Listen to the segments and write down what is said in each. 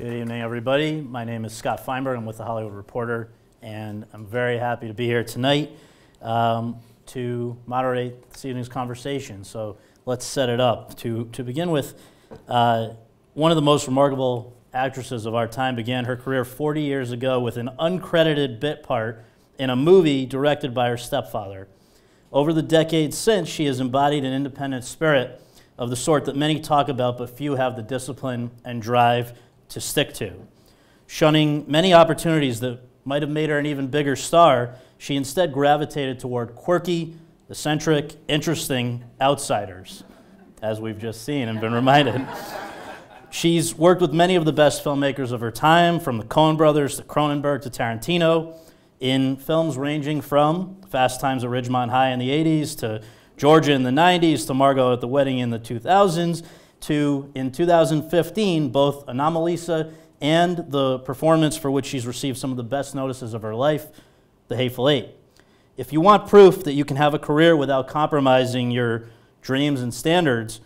Good evening, everybody. My name is Scott Feinberg. I'm with the Hollywood Reporter, and I'm very happy to be here tonight um, to moderate this evening's conversation. So let's set it up. To, to begin with, uh, one of the most remarkable actresses of our time began her career 40 years ago with an uncredited bit part in a movie directed by her stepfather. Over the decades since, she has embodied an independent spirit of the sort that many talk about, but few have the discipline and drive to stick to. Shunning many opportunities that might have made her an even bigger star, she instead gravitated toward quirky, eccentric, interesting outsiders, as we've just seen and been reminded. She's worked with many of the best filmmakers of her time, from the Coen brothers to Cronenberg to Tarantino, in films ranging from Fast Times at Ridgemont High in the 80s to Georgia in the 90s to Margot at the Wedding in the 2000s to, in 2015, both Anomalisa and the performance for which she's received some of the best notices of her life, The Hateful Eight. If you want proof that you can have a career without compromising your dreams and standards,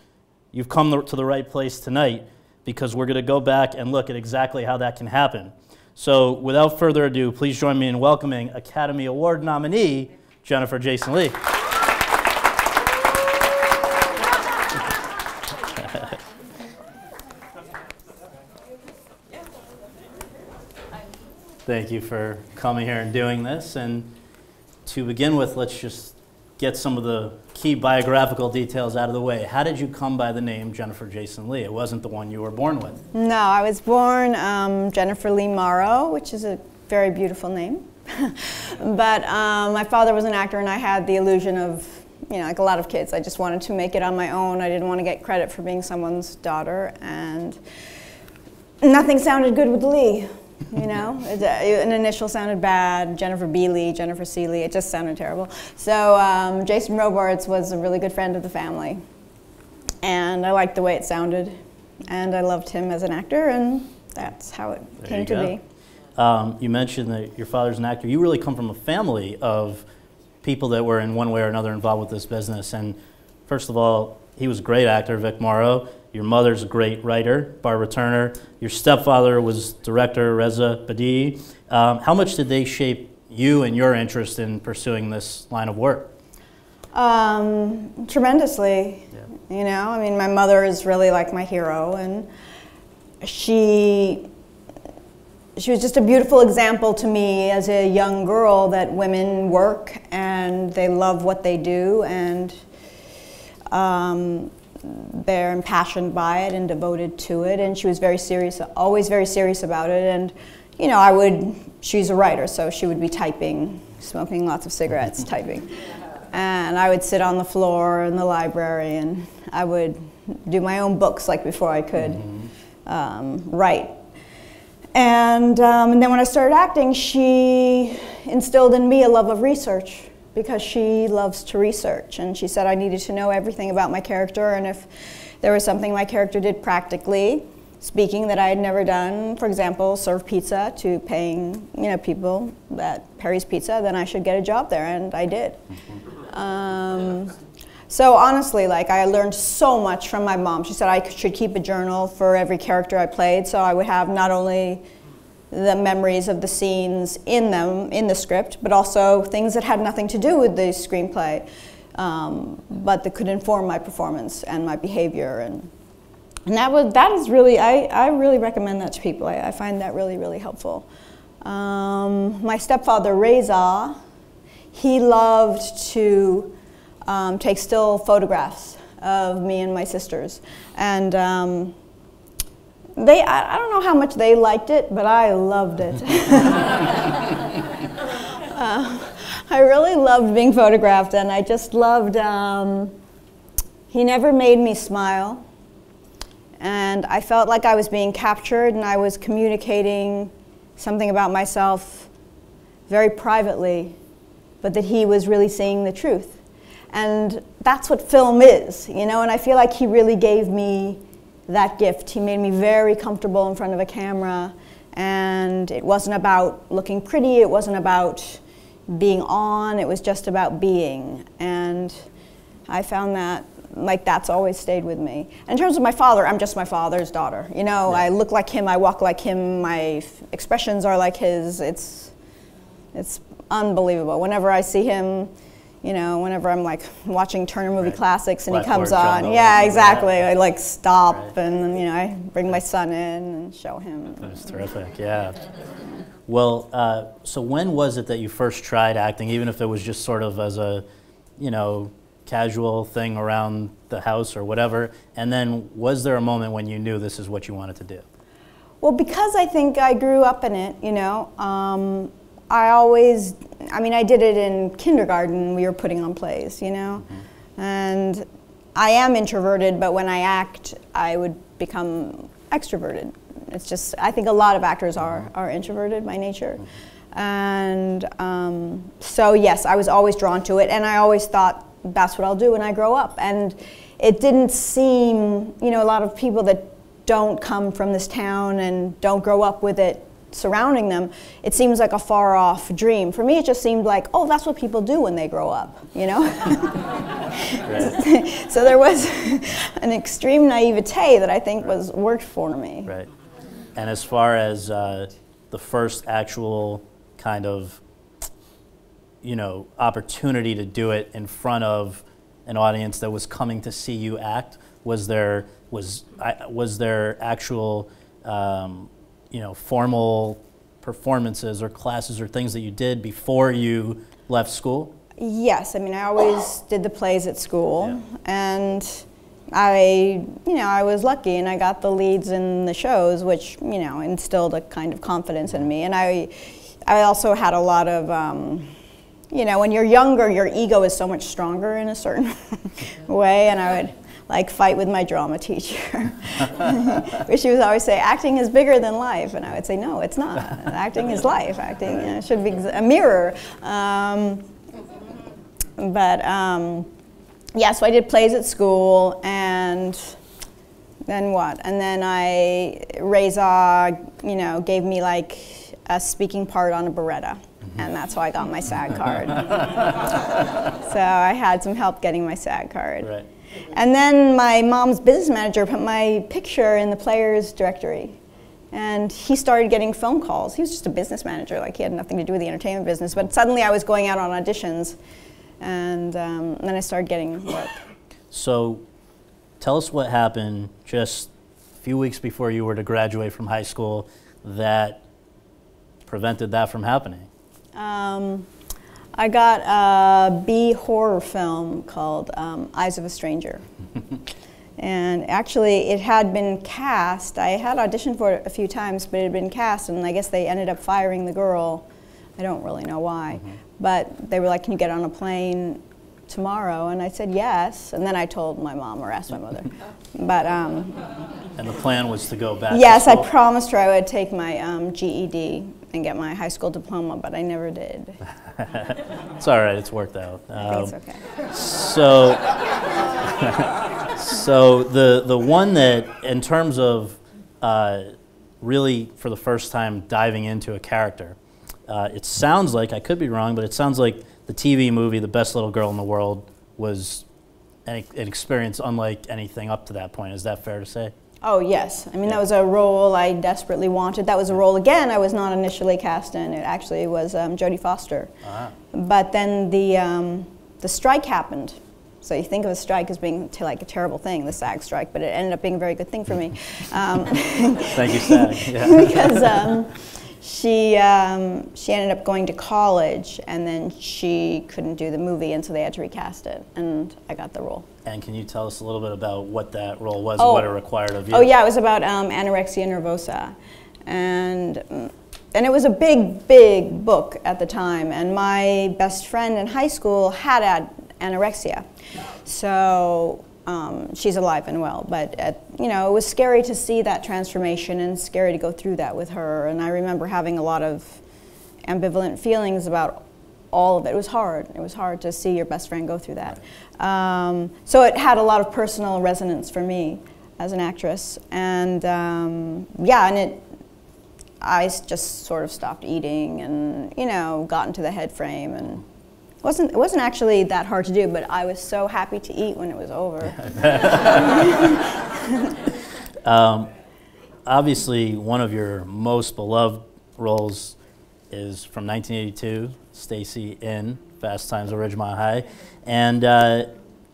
you've come to the right place tonight because we're going to go back and look at exactly how that can happen. So, without further ado, please join me in welcoming Academy Award nominee Jennifer Jason Leigh. Thank you for coming here and doing this. And to begin with, let's just get some of the key biographical details out of the way. How did you come by the name Jennifer Jason Leigh? It wasn't the one you were born with. No, I was born um, Jennifer Lee Morrow, which is a very beautiful name. but um, my father was an actor, and I had the illusion of, you know, like a lot of kids, I just wanted to make it on my own. I didn't want to get credit for being someone's daughter, and nothing sounded good with Lee you know? An initial sounded bad, Jennifer Beeley, Jennifer Seeley, it just sounded terrible. So um, Jason Robards was a really good friend of the family. And I liked the way it sounded. And I loved him as an actor, and that's how it there came to go. be. Um, you mentioned that your father's an actor. You really come from a family of people that were in one way or another involved with this business. And first of all, he was a great actor, Vic Morrow. Your mother's a great writer, Barbara Turner. Your stepfather was director, Reza Badiyi. Um, how much did they shape you and your interest in pursuing this line of work? Um, tremendously. Yeah. You know, I mean, my mother is really like my hero, and she she was just a beautiful example to me as a young girl that women work and they love what they do and um, they're passionate by it and devoted to it. And she was very serious, always very serious about it. And, you know, I would, she's a writer, so she would be typing, smoking lots of cigarettes, typing. And I would sit on the floor in the library and I would do my own books like before I could mm-hmm. um, write. And, um, and then when I started acting, she instilled in me a love of research because she loves to research. And she said I needed to know everything about my character and if there was something my character did practically speaking that I had never done, for example, serve pizza to paying you know people at Perry's Pizza, then I should get a job there, and I did. Um, so honestly, like I learned so much from my mom. She said I should keep a journal for every character I played, so I would have not only the memories of the scenes in them, in the script, but also things that had nothing to do with the screenplay, um, but that could inform my performance and my behavior. And, and that, was, that is really, I, I really recommend that to people. I, I find that really, really helpful. Um, my stepfather, Reza, he loved to um, take still photographs of me and my sisters. And um, they, I, I, don't know how much they liked it, but I loved it. uh, I really loved being photographed, and I just loved, um, he never made me smile. And I felt like I was being captured and I was communicating something about myself very privately, but that he was really seeing the truth. And that's what film is, you know, and I feel like he really gave me that gift. He made me very comfortable in front of a camera, and it wasn't about looking pretty, it wasn't about being on, it was just about being. And I found that like that's always stayed with me. In terms of my father, I'm just my father's daughter. You know, yeah. I look like him, I walk like him, my expressions are like his. It's it's unbelievable. Whenever I see him, you know, whenever I'm like watching Turner Movie right. Classics and he comes on, yeah, exactly. I like stop right. and you know I bring my son in and show him. That's terrific. Yeah. Well, uh, so when was it that you first tried acting, even if it was just sort of as a, you know, casual thing around the house or whatever? And then was there a moment when you knew this is what you wanted to do? Well, because I think I grew up in it, you know, um, I always, I mean, I did it in kindergarten. We were putting on plays, you know, mm-hmm. and I am introverted, but when I act, I would become extroverted. It's just, I think a lot of actors are, mm-hmm. are introverted by nature. Mm-hmm. And um, so, yes, I was always drawn to it, and I always thought that's what I'll do when I grow up. And it didn't seem, you know, a lot of people that don't come from this town and don't grow up with it surrounding them, it seems like a far off dream. For me, it just seemed like, oh, that's what people do when they grow up, you know? so there was an extreme naivete that I think was worked for me. Right. And as far as uh, the first actual kind of, you know, opportunity to do it in front of an audience that was coming to see you act, was there was I, was there actual um, you know, formal performances or classes or things that you did before you left school? Yes, I mean, I always did the plays at school, yeah. and I, you know, I was lucky, and I got the leads in the shows, which you know instilled a kind of confidence in me, and I, I also had a lot of. Um, you know, when you're younger, your ego is so much stronger in a certain way, and I would like fight with my drama teacher. where she would always say, acting is bigger than life. And I would say, no, it's not. acting is life. Acting you know, should be a mirror. Um, but um, yeah, so I did plays at school and then what? And then I, Reza, you know, gave me like a speaking part on a Baretta. And that's how I got my SAG card. so I had some help getting my SAG card. Right. And then my mom's business manager put my picture in the players directory. And he started getting phone calls. He was just a business manager, like he had nothing to do with the entertainment business. But suddenly I was going out on auditions, and, um, and then I started getting work. So tell us what happened just a few weeks before you were to graduate from high school that prevented that from happening. Um, I got a B horror film called um, Eyes of a Stranger. and actually, it had been cast. I had auditioned for it a few times, but it had been cast, and I guess they ended up firing the girl. I don't really know why. Mm-hmm. But they were like, Can you get on a plane tomorrow? And I said yes. And then I told my mom or asked my mother. but um, And the plan was to go back? Yes, I promised her I would take my um, GED and get my high school diploma, but I never did. it's all right. It's worked out. Um, it's okay. So, so the the one that, in terms of uh, really for the first time diving into a character, uh, it sounds like I could be wrong, but it sounds like the TV movie "The Best Little Girl in the World" was an, an experience unlike anything up to that point. Is that fair to say? Oh, yes. I mean, that was a role I desperately wanted. That was a role, again, I was not initially cast in. It actually was um, Jodie Foster. Uh-huh. But then the, um, the strike happened. So you think of a strike as being t- like a terrible thing, the SAG strike, but it ended up being a very good thing for me. Um, Thank you, SAG. Yeah. because um, she um, she ended up going to college, and then she couldn't do the movie, and so they had to recast it, and I got the role. And can you tell us a little bit about what that role was oh, and what it required of you? Oh yeah, it was about um, anorexia nervosa, and and it was a big, big book at the time. And my best friend in high school had ad- anorexia, so um, she's alive and well, but at, you know, it was scary to see that transformation and scary to go through that with her. And I remember having a lot of ambivalent feelings about all of it. It was hard. It was hard to see your best friend go through that. Um, so it had a lot of personal resonance for me as an actress. And um, yeah, and it, I just sort of stopped eating and, you know, got into the head frame and wasn't it wasn't actually that hard to do, but I was so happy to eat when it was over. um, obviously, one of your most beloved roles is from 1982, Stacy in Fast Times at Ridgemont High, and uh,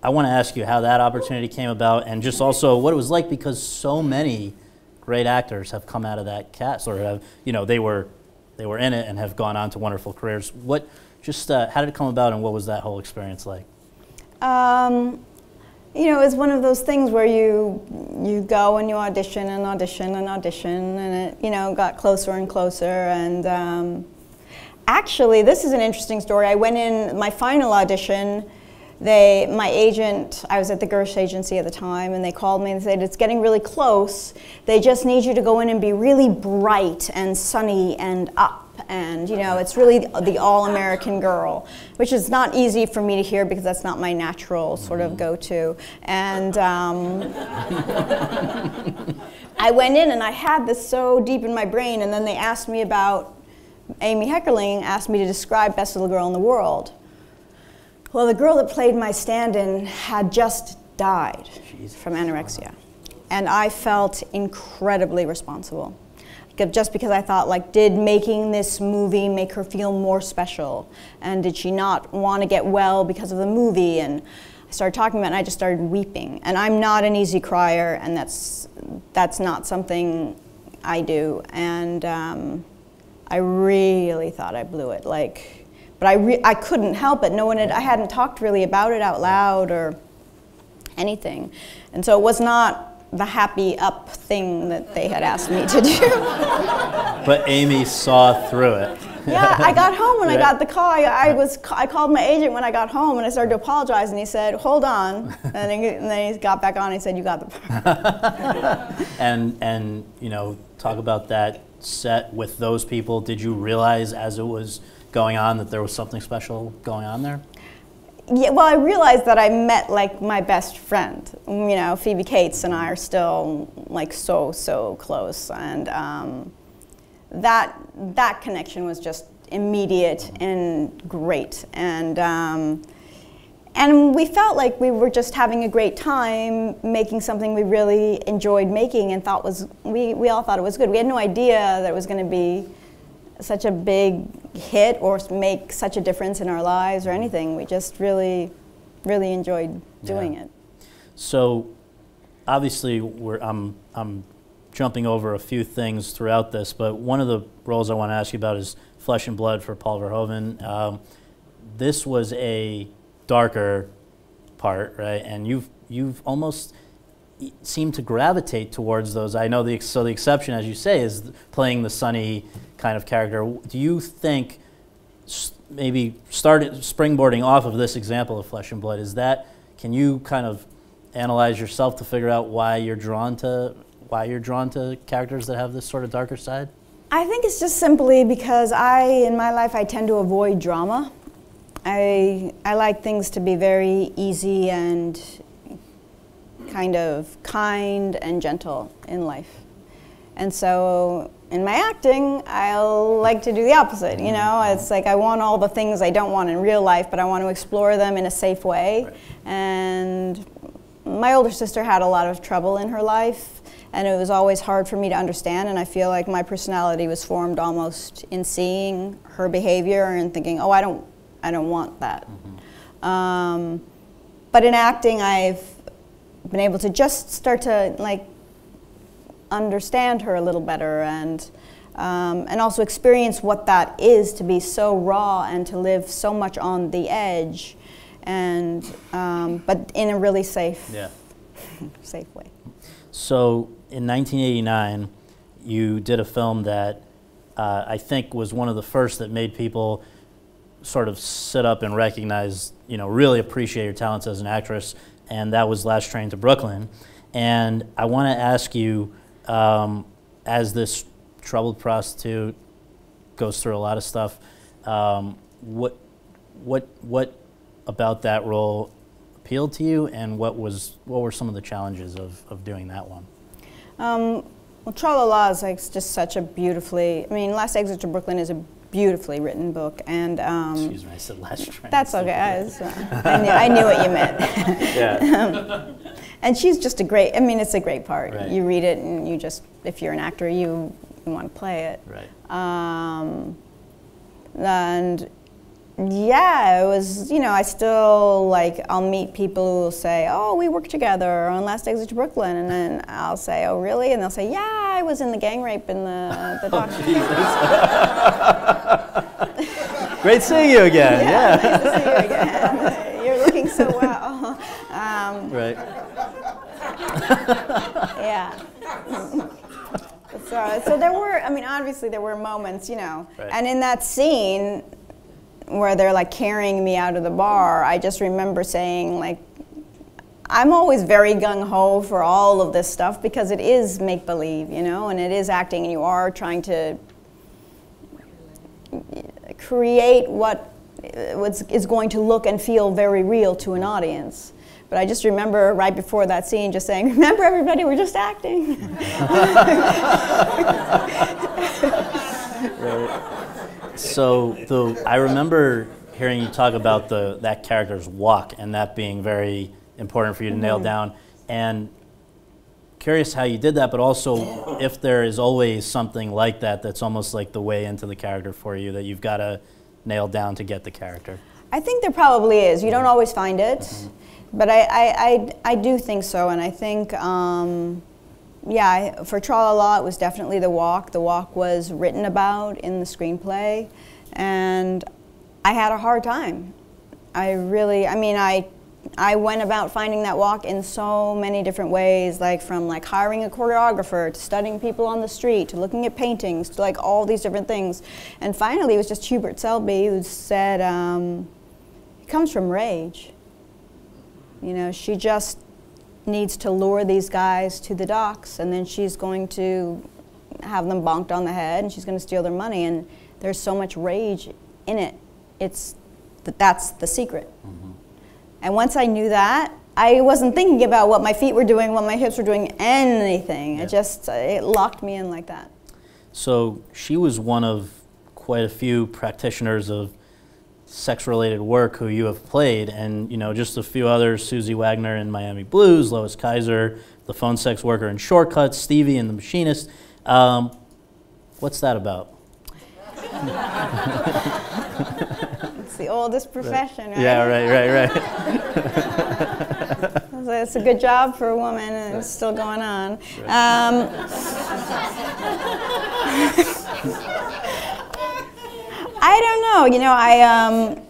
I want to ask you how that opportunity came about, and just also what it was like because so many great actors have come out of that cast, or have you know they were they were in it and have gone on to wonderful careers. What just uh, how did it come about, and what was that whole experience like? Um, you know, it's one of those things where you you go and you audition and audition and audition, and it you know got closer and closer. And um, actually, this is an interesting story. I went in my final audition. They, my agent, I was at the Gersh agency at the time, and they called me and said, It's getting really close. They just need you to go in and be really bright and sunny and up and you know it's really the all-american girl which is not easy for me to hear because that's not my natural sort of go-to and um, i went in and i had this so deep in my brain and then they asked me about amy heckerling asked me to describe best little girl in the world well the girl that played my stand-in had just died Jeez. from anorexia and i felt incredibly responsible just because I thought, like, did making this movie make her feel more special? And did she not want to get well because of the movie? And I started talking about it and I just started weeping. And I'm not an easy crier, and that's, that's not something I do. And um, I really thought I blew it. Like, but I, I couldn't help it. No one had, I hadn't talked really about it out loud or anything. And so it was not the happy up thing that they had asked me to do. but Amy saw through it. yeah, I got home when I got the call. I, I, was I called my agent when I got home and I started to apologize and he said, "Hold on," and then, and then he got back on. and He said, "You got the part." and and you know, talk about that set with those people. Did you realize as it was going on that there was something special going on there? Yeah, well, I realized that I met like my best friend. You know, Phoebe Cates and I are still like so so close, and um, that that connection was just immediate and great, and um, and we felt like we were just having a great time making something we really enjoyed making and thought was we we all thought it was good. We had no idea that it was going to be such a big hit or make such a difference in our lives or anything. We just really, really enjoyed doing yeah. it. So, obviously, we're, I'm, I'm jumping over a few things throughout this, but one of the roles I want to ask you about is Flesh and Blood for Paul Verhoeven. Um, this was a darker part, right? And you've you've almost seemed to gravitate towards those. I know the so the exception, as you say, is playing the sunny kind of character. Do you think maybe starting springboarding off of this example of flesh and blood is that can you kind of analyze yourself to figure out why you're drawn to why you're drawn to characters that have this sort of darker side? I think it's just simply because I in my life I tend to avoid drama. I I like things to be very easy and kind of kind and gentle in life. And so in my acting, I'll like to do the opposite. You know, it's like I want all the things I don't want in real life, but I want to explore them in a safe way. Right. And my older sister had a lot of trouble in her life, and it was always hard for me to understand. And I feel like my personality was formed almost in seeing her behavior and thinking, "Oh, I don't, I don't want that." Mm-hmm. Um, but in acting, I've been able to just start to like understand her a little better and um, and also experience what that is to be so raw and to live so much on the edge and um, but in a really safe yeah. safe way so in 1989 you did a film that uh, I think was one of the first that made people sort of sit up and recognize you know really appreciate your talents as an actress and that was Last Train to Brooklyn and I want to ask you um, as this troubled prostitute goes through a lot of stuff, um, what, what, what about that role appealed to you, and what was what were some of the challenges of, of doing that one? Um, well, Tra La is like just such a beautifully. I mean, Last Exit to Brooklyn is a beautifully written book, and um, Excuse me, I said last train. that's okay. I, was, uh, I, knew, I knew what you meant. Yeah, and she's just a great. I mean, it's a great part. Right. You read it, and you just, if you're an actor, you, you want to play it. right. Um, and yeah, it was, you know, I still like, I'll meet people who will say, oh, we worked together on Last Exit to Brooklyn. And then I'll say, oh, really? And they'll say, yeah, I was in the gang rape in the, the doc. Great seeing you again, yeah. Nice to see you again. You're looking so well. Um, Right, yeah. so, so there were, I mean, obviously there were moments, you know, Right. and in that scene where they're like carrying me out of the bar, I just remember saying like, I'm always very gung ho for all of this stuff because it is make believe, you know, and it is acting, and you are trying to create uh, what's, going to look and feel very real to an audience. But I just remember right before that scene just saying, Remember, everybody, we're just acting. So the I remember hearing you talk about the that character's walk and that being very important for you to nail Mm-hmm. down. And curious how you did that, but also if there is always something like that that's almost like the way into the character for you that you've got to nail down to get the character. I think there probably is. You don't always find it, but I, I, I, I do think so. And I think, um, yeah, I, for Tra La La, it was definitely the walk. The walk was written about in the screenplay, and I had a hard time. I really, I mean, I, I went about finding that walk in so many different ways, like from like hiring a choreographer to studying people on the street to looking at paintings to like all these different things. And finally, it was just Hubert Selby who said, um, it comes from rage. You know, she just needs to lure these guys to the docks, and then she's going to have them bonked on the head, and she's going to steal their money. And there's so much rage in it. It's that that's the secret. And once I knew that, I wasn't thinking about what my feet were doing, what my hips were doing, anything. Yeah. It just it locked me in like that. So she was one of quite a few practitioners of sex-related work who you have played, and you know just a few others: Susie Wagner in Miami Blues, Lois Kaiser, the phone sex worker in Shortcuts, Stevie in The Machinist. Um, what's that about? The oldest profession, right? Yeah, right, right, right. So It's a good job for a woman, and it's still going on. Um, I don't know. You know, I um,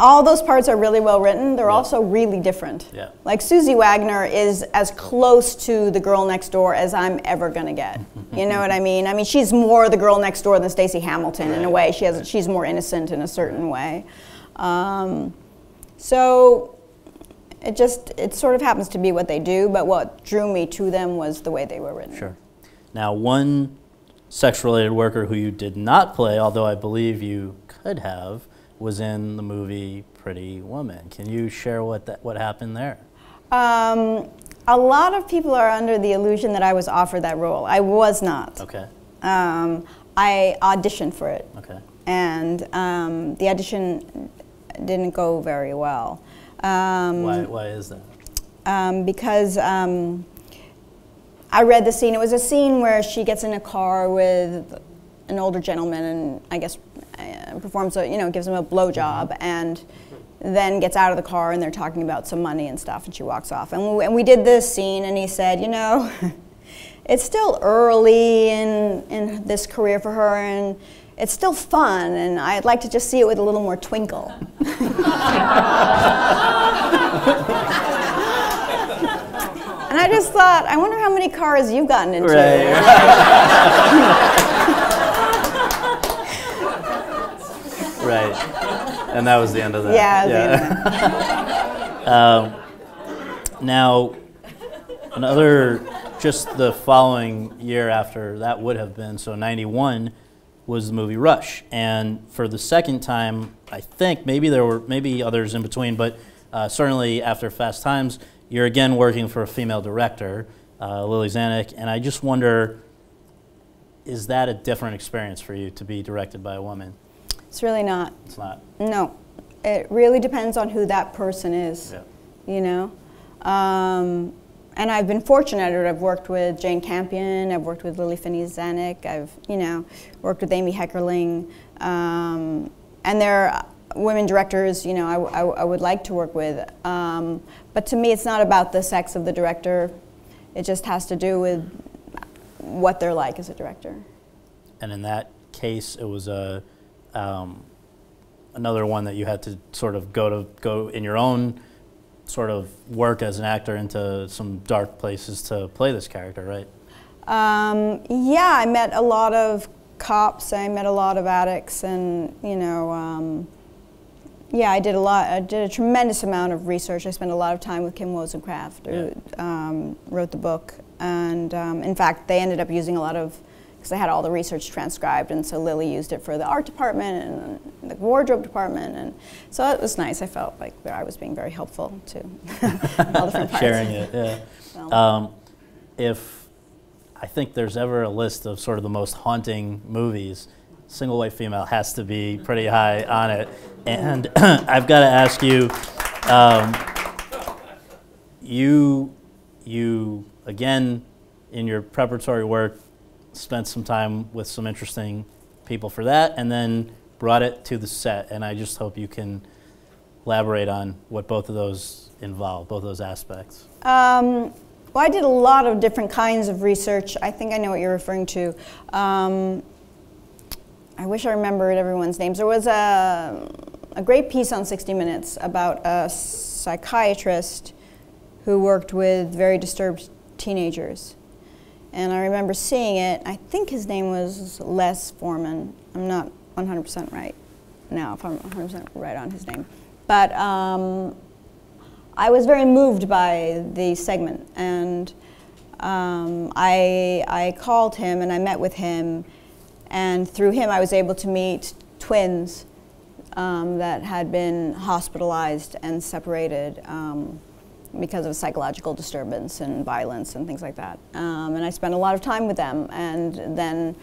all those parts are really well written. They're also really different. Yeah. Like Susie Wagner is as close to the girl next door as I'm ever gonna get. You know what I mean? I mean, she's more the girl next door than Stacey Hamilton in a way. She has, she's more innocent in a certain way. Um, so it just it sort of happens to be what they do. But what drew me to them was the way they were written. Sure. Now, one sex-related worker who you did not play, although I believe you could have, was in the movie Pretty Woman. Can you share what that what happened there? Um, a lot of people are under the illusion that I was offered that role. I was not. Okay. Um, I auditioned for it, Okay. and um, the audition didn't go very well. Um, Why, why is that? um, because um, I read the scene. It was a scene where she gets in a car with an older gentleman and I guess uh, performs a, you know, gives him a blowjob and then gets out of the car and they're talking about some money and stuff and she walks off. And we, and we did this scene and he said, you know, it's still early in, in this career for her and it's still fun and I'd like to just see it with a little more twinkle. And I just thought, I wonder how many cars you've gotten into. right. And that was the end of that. Yeah, the Um, now, another, just the following year after that would have been, so 91 was the movie Rush. And for the second time, I think, maybe there were, maybe others in between, but uh, certainly after Fast Times, you're again working for a female director, uh, Lili Zanuck, and I just wonder, is that a different experience for you to be directed by a woman? It's really not. It's not. No, it really depends on who that person is. Yeah. You know, um, and I've been fortunate. I've worked with Jane Campion. I've worked with Lili Fini Zanuck. I've you know worked with Amy Heckerling, um, and there are women directors. You know, I, I, I would like to work with. Um, but to me, it's not about the sex of the director. It just has to do with what they're like as a director. And in that case, it was a um, another one that you had to sort of go to go in your own sort of work as an actor into some dark places to play this character, right? Um, yeah, I met a lot of cops. I met a lot of addicts, and you know, um, yeah, I did a lot. I did a tremendous amount of research. I spent a lot of time with Kim Wozencraft, who um, wrote the book, and um, in fact, they ended up using a lot of because I had all the research transcribed, and so Lili used it for the art department and the wardrobe department, and so it was nice. I felt like I was being very helpful to all different parts. Sharing it, yeah. Well. Um, if I think there's ever a list of sort of the most haunting movies, Single White Female has to be pretty high on it. And I've got to ask you, um, you, you again, in your preparatory work, spent some time with some interesting people for that, and then brought it to the set. And I just hope you can elaborate on what both of those involve, both of those aspects. Um, well, I did a lot of different kinds of research. I think I know what you're referring to. Um, I wish I remembered everyone's names. There was a, a great piece on 60 Minutes about a psychiatrist who worked with very disturbed teenagers. And I remember seeing it. I think his name was Les Foreman. I'm not 100% right now, if I'm 100% right on his name. But um, I was very moved by the segment, and um, I, I called him and I met with him, and through him I was able to meet twins um, that had been hospitalized and separated um, because of psychological disturbance and violence and things like that. Um, and I spent a lot of time with them, and then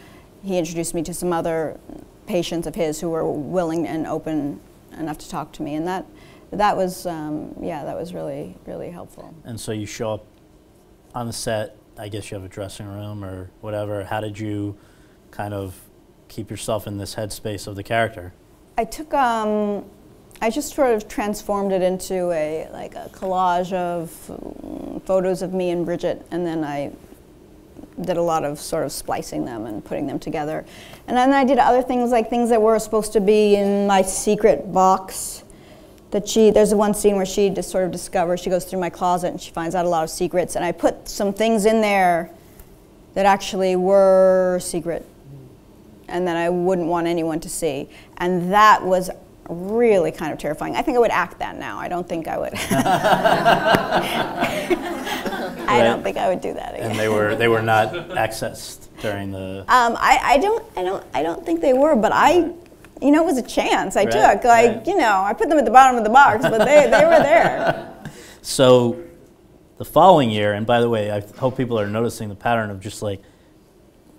he introduced me to some other patients of his who were willing and open enough to talk to me, and that that was um, yeah, that was really really helpful. And so you show up on the set. I guess you have a dressing room or whatever. How did you kind of keep yourself in this headspace of the character? I took um, I just sort of transformed it into a like a collage of um, photos of me and Bridget, and then I did a lot of sort of splicing them and putting them together. And then I did other things like things that were supposed to be in my secret box. That she there's one scene where she just sort of discovers she goes through my closet and she finds out a lot of secrets, and I put some things in there that actually were secret and that I wouldn't want anyone to see. And that was really kind of terrifying. I think I would act that now. I don't think I would. I don't think I would do that again. And they were they were not accessed during the. Um, I, I don't I don't I don't think they were, but I you know it was a chance I Right, took. Like, right. you know, I put them at the bottom of the box, but they, they were there. So, the following year, and by the way, I hope people are noticing the pattern of just like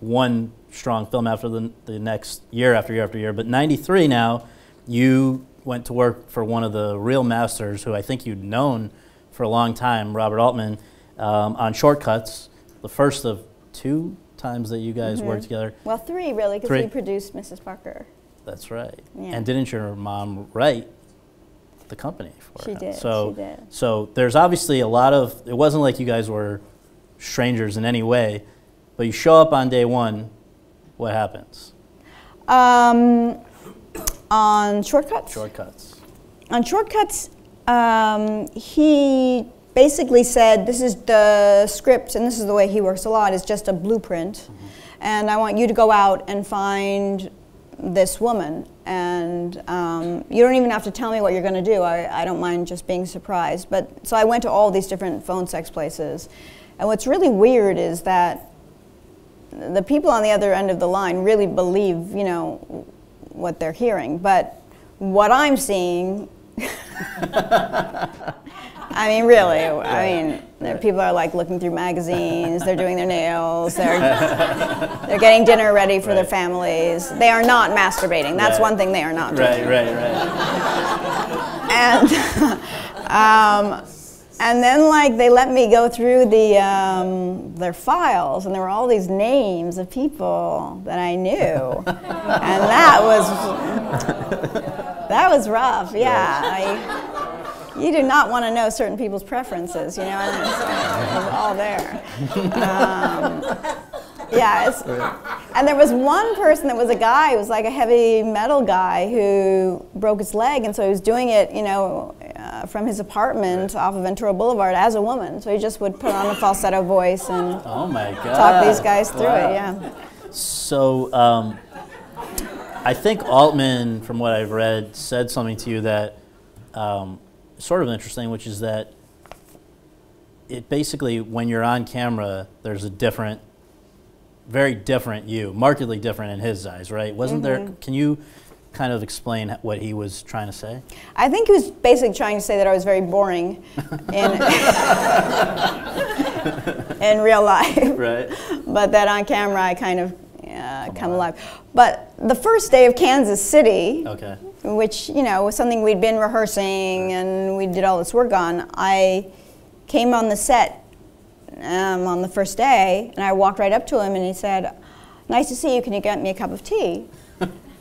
one strong film after the, the next year after year after year. But 93 now, you went to work for one of the real masters who I think you'd known for a long time, Robert Altman, um, on Shortcuts, the first of two times that you guys worked together. Well, three really, because we produced Mrs. Parker. That's right. Yeah. And didn't your mom write the company for She did, So, she did. so there's obviously a lot of. It wasn't like you guys were strangers in any way, but you show up on day one. What happens? Um, on shortcuts. Shortcuts. on shortcuts, um, he basically said, "This is the script, and this is the way he works a lot. It's just a blueprint, and I want you to go out and find this woman, and um, you don't even have to tell me what you're going to do. I, I don't mind just being surprised." But so I went to all these different phone sex places, and what's really weird is that the people on the other end of the line really believe, you know, what they're hearing. But what I'm seeing, I mean, really. I mean, there- people are like looking through magazines. They're doing their nails. They're they're getting dinner ready for their families. They are not masturbating. That's Right. one thing they are not doing. Right, right, right. and um, and then like they let me go through the um, their files, and there were all these names of people that I knew, and that was that was rough. Yeah, I, you do not want to know certain people's preferences, you know, and it's, it was all there. Um, yeah, it's, and there was one person that was a guy, who was like a heavy metal guy who broke his leg, and so he was doing it, you know, uh, from his apartment off of Ventura Boulevard as a woman. So he just would put on a falsetto voice and Oh my God. talk these guys through Wow. it. Yeah. So, um, I think Altman, from what I've read, said something to you that um, sort of interesting, which is that it basically, when you're on camera, there's a different, very different you, markedly different in his eyes, right? Wasn't there? Mm-hmm. Can you kind of explain what he was trying to say? I think he was basically trying to say that I was very boring in in real life. Right. but that on camera I kind of uh, come alive. But the first day of Kansas City, Okay. which you know was something we'd been rehearsing and we did all this work on, I came on the set um, on the first day and I walked right up to him and he said, "Nice to see you. Can you get me a cup of tea?"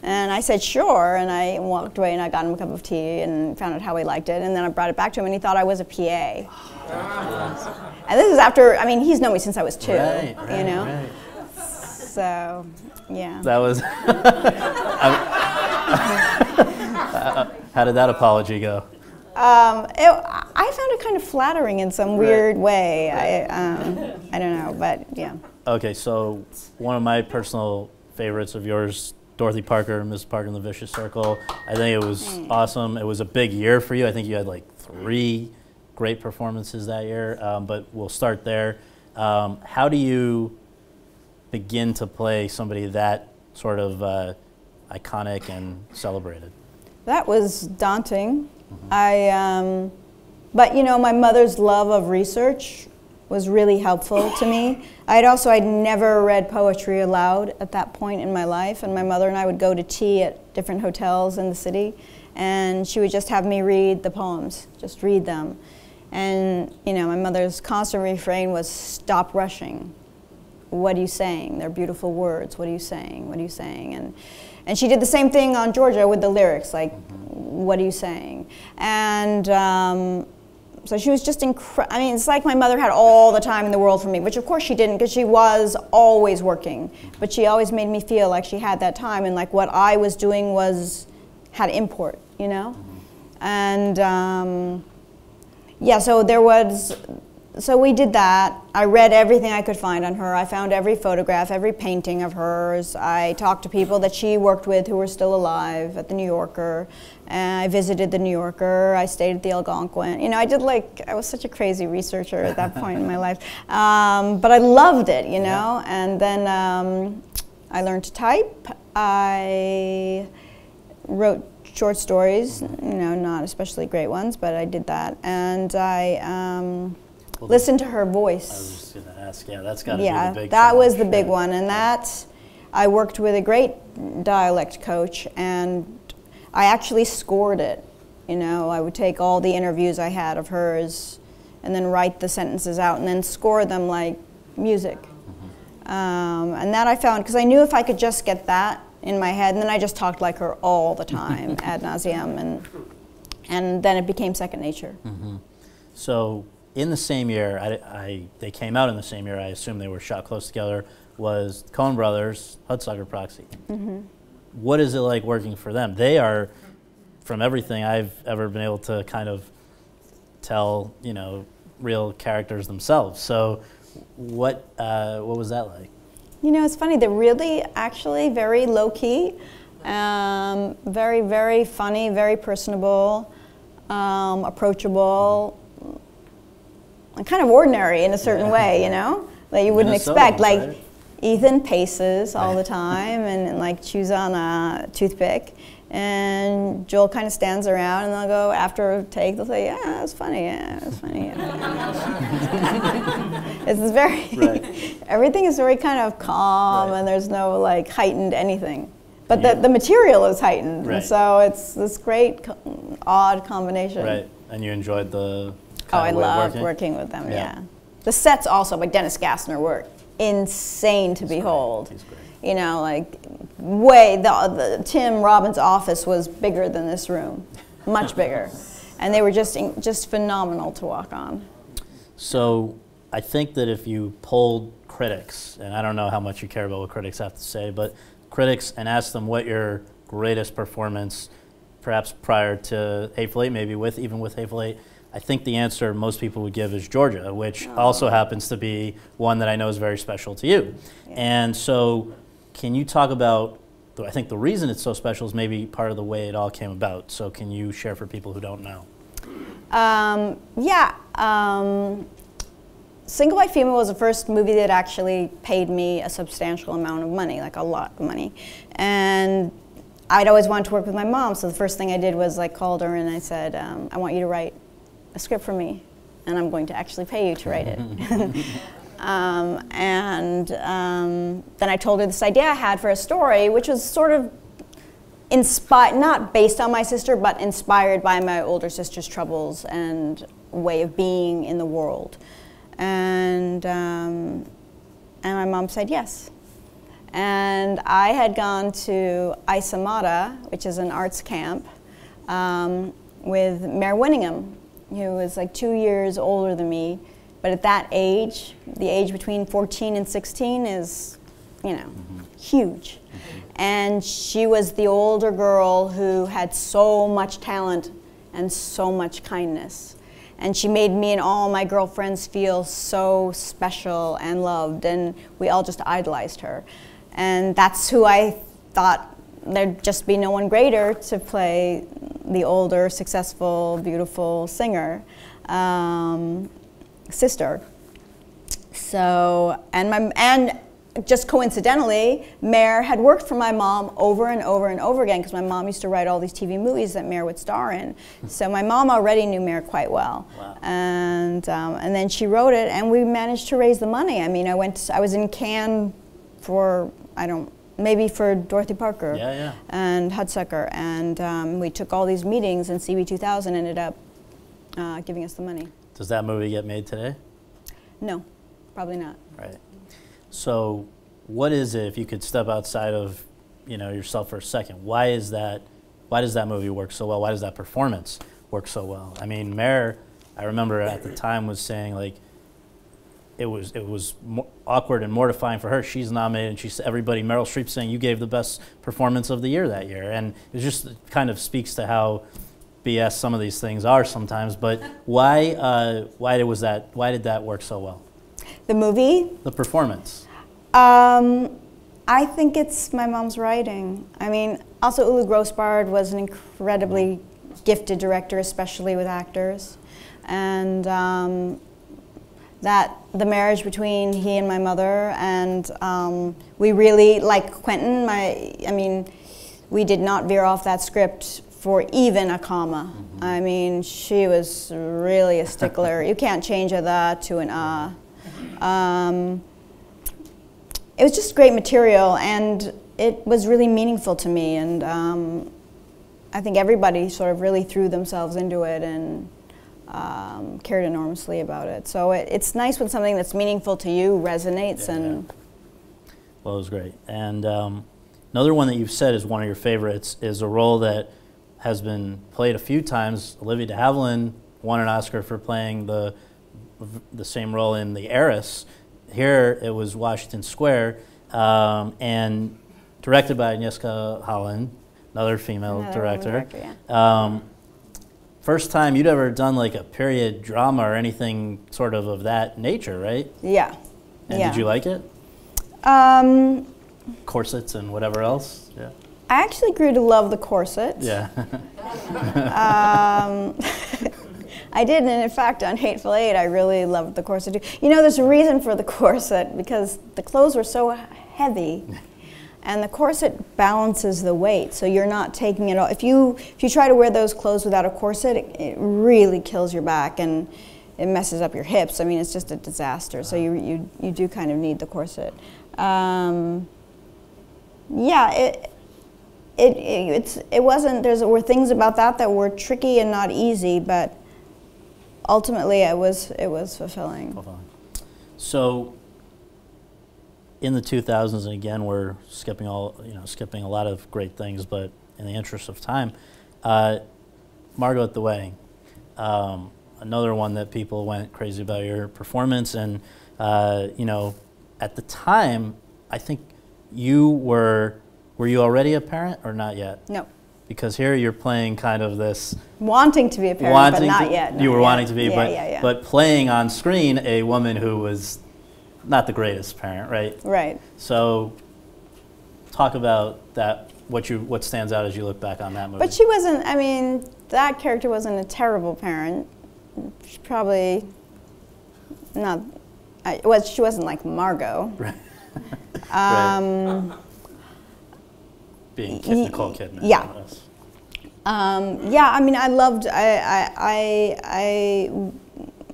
And I said, sure. And I walked away and I got him a cup of tea and found out how he liked it. And then I brought it back to him and he thought I was a PA. And this is after, I mean, he's known me since I was two, Right, right, you know? right. So, yeah. That was. How did that apology go? Um, it, I found it kind of flattering in some weird way. I, um, I don't know, but yeah. Okay, so one of my personal favorites of yours, Dorothy Parker, Miss Parker in the Vicious Circle. I think it was awesome. It was a big year for you. I think you had like three great performances that year. Um, but we'll start there. Um, how do you begin to play somebody that sort of uh, iconic and celebrated? That was daunting. I, um, but you know, my mother's love of research was really helpful to me. I'd also, I'd never read poetry aloud at that point in my life, and my mother and I would go to tea at different hotels in the city, and she would just have me read the poems, just read them. And you know, my mother's constant refrain was, "Stop rushing. What are you saying? They're beautiful words. What are you saying? What are you saying?" And and she did the same thing on Georgia with the lyrics, like, "What are you saying?" And um, so she was just incredible. I mean, it's like my mother had all the time in the world for me, which of course she didn't because she was always working. But she always made me feel like she had that time and like what I was doing was had import, you know? And um, yeah, so there was, so we did that. I read everything I could find on her. I found every photograph, every painting of hers. I talked to people that she worked with who were still alive at the New Yorker. And I visited the New Yorker. I stayed at the Algonquin. You know, I did like, I was such a crazy researcher at that point in my life. Um, but I loved it, you know? And then um, I learned to type. I wrote short stories, you know, not especially great ones, but I did that. And I um, Well, listened to her voice. I was just going to ask. Yeah, that's got to Yeah, be the big. that was the big one. And that, I worked with a great dialect coach, and I actually scored it. You know, I would take all the interviews I had of hers and then write the sentences out and then score them like music. Um, and that I found, because I knew if I could just get that in my head, and then I just talked like her all the time, ad nauseum, and, and then it became second nature. So in the same year, I, I- they came out in the same year. I assume they were shot close together. Was Coen Brothers, Hudsucker Proxy? What is it like working for them? They are, from everything I've ever been able to kind of tell, you know, real characters themselves. So, what uh, what was that like? You know, it's funny. They're really, actually, very low key, um, very, very funny, very personable, um, approachable, kind of ordinary in a certain way. You know, that you wouldn't expect. Like right? Ethan paces all the time and, and, like chews on a toothpick, And Joel kind of stands around and they'll go after a take, they'll say, Yeah, that's funny, yeah, that's funny. Yeah. it's very, Right. everything is very kind of calm Right. and there's no like heightened anything. But Yeah. the, the material is heightened. Right. And so it's this great, odd combination. Right. And you enjoyed the. Oh, I of way of loved working? working with them, Yeah. yeah. The sets also by Dennis Gassner were insane to great. behold. He's great. You know, like way the, the Tim Robbins' office was bigger than this room, much bigger, and they were just in- just phenomenal to walk on. So I think that if you polled critics, and I don't know how much you care about what critics have to say, but critics and ask them what your greatest performance, perhaps prior to Hateful Eight, maybe with even with Hateful Eight, I think the answer most people would give is Georgia, which also happens to be one that I know is very special to you. And so, can you talk about? I think the reason it's so special is maybe part of the way it all came about. So, can you share for people who don't know? Um, yeah, um, Single White Female was the first movie that actually paid me a substantial amount of money, like a lot of money. And I'd always wanted to work with my mom, so the first thing I did was I called her and I said, um, I want you to write a script for me, and I'm going to actually pay you to write it. um, and um, then I told her this idea I had for a story, which was sort of inspired, not based on my sister, but inspired by my older sister's troubles and way of being in the world. And, um, and my mom said yes. And I had gone to Isamata, which is an arts camp, um, with Mare Winningham, who was like two years older than me. But at that age, the age between 14 and 16 is, you know, mm-hmm. huge. Mm-hmm. And she was the older girl who had so much talent and so much kindness. And she made me and all my girlfriends feel so special and loved, and we all just idolized her. And that's who I thought there'd just be no one greater to play the older, successful, beautiful singer um, sister. So, and my and just coincidentally, Mare had worked for my mom over and over and over again because my mom used to write all these TV movies that Mare would star in. So my mom already knew Mare quite well, Wow. and um, and then she wrote it, and we managed to raise the money. I mean, I went, I was in Cannes for I don't maybe for Dorothy Parker Yeah, yeah. and Hudsucker, and um, we took all these meetings, and CiBy 2000 ended up uh, giving us the money. Does that movie get made today? No, probably not. Right. So, what is it? If you could step outside of, you know, yourself for a second, why is that? Why does that movie work so well? Why does that performance work so well? I mean, Mare, I remember at the time was saying like, it was it was awkward and mortifying for her. She's nominated, and she's everybody. Meryl Streep saying you gave the best performance of the year that year, and it just kind of speaks to how BS some of these things are sometimes. But why uh, why was that? Why did that work so well? The movie, The performance. Um, I think it's my mom's writing. I mean, also Ulu Grosbard was an incredibly gifted director, especially with actors, and um, that the marriage between he and my mother, and um, we really like Quentin. My, I mean, we did not veer off that script for even a comma. I mean, she was really a stickler. you can't change a the to an ah. Um, it was just great material and it was really meaningful to me and um, i think everybody sort of really threw themselves into it and um, cared enormously about it so it, it's nice when something that's meaningful to you resonates Yeah, and Well, it was great. And um, another one that you've said is one of your favorites is a role that has been played a few times. Olivia de Havilland won an Oscar for playing the the same role in The Heiress. Here it was Washington Square, um, and directed by Agnieszka Holland, another female Another director. director, Um, first time you'd ever done like a period drama or anything sort of of that nature, right? yeah And yeah did you like it? um, Corsets and whatever else? Yeah. i actually grew to love the corset Yeah. Um, I did, and in fact, on Hateful Eight, I really loved the corset too. You know, there's a reason for the corset because the clothes were so heavy, and the corset balances the weight, so you're not taking it all. If you if you try to wear those clothes without a corset, it, it really kills your back and it messes up your hips. I mean, it's just a disaster. So you you you do kind of need the corset. Um, yeah, it. It, it, it's, it wasn't, there were things about that that were tricky and not easy, but ultimately it was, it was fulfilling. Fulfilling. So, in the 2000s, and again, we're skipping all, you know, skipping a lot of great things, but in the interest of time, uh, Margot at the Wedding, um, another one that people went crazy about your performance, and uh, you know, at the time, I think you were, were you already a parent or not yet? No. Because here you're playing kind of this Wanting to be a parent, but not to- yet. You were wanting to be, yeah, but yeah. but playing on screen a woman who was not the greatest parent, right? right. So, talk about that. What you what stands out as you look back on that movie? But she wasn't, I mean, that character wasn't a terrible parent. She probably not, I, well, she wasn't like Margot. right. Um, being Kid, Nicole Kidman. yeah. um, yeah, I mean, I loved, I, I, I, I,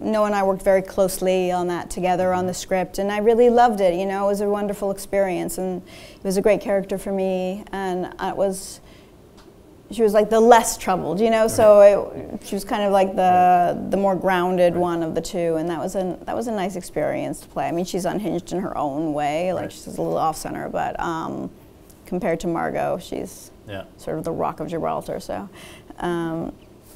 Noah and I worked very closely on that together on the script, and I really loved it. You know, it was a wonderful experience, and it was a great character for me, and it was. She was like the less troubled, you know. So it, she was kind of like the the more grounded one of the two, and that was a that was a nice experience to play. I mean, she's unhinged in her own way, like Right. she's a little off center, but um, compared to Margot, she's Yeah. sort of the Rock of Gibraltar. So, um,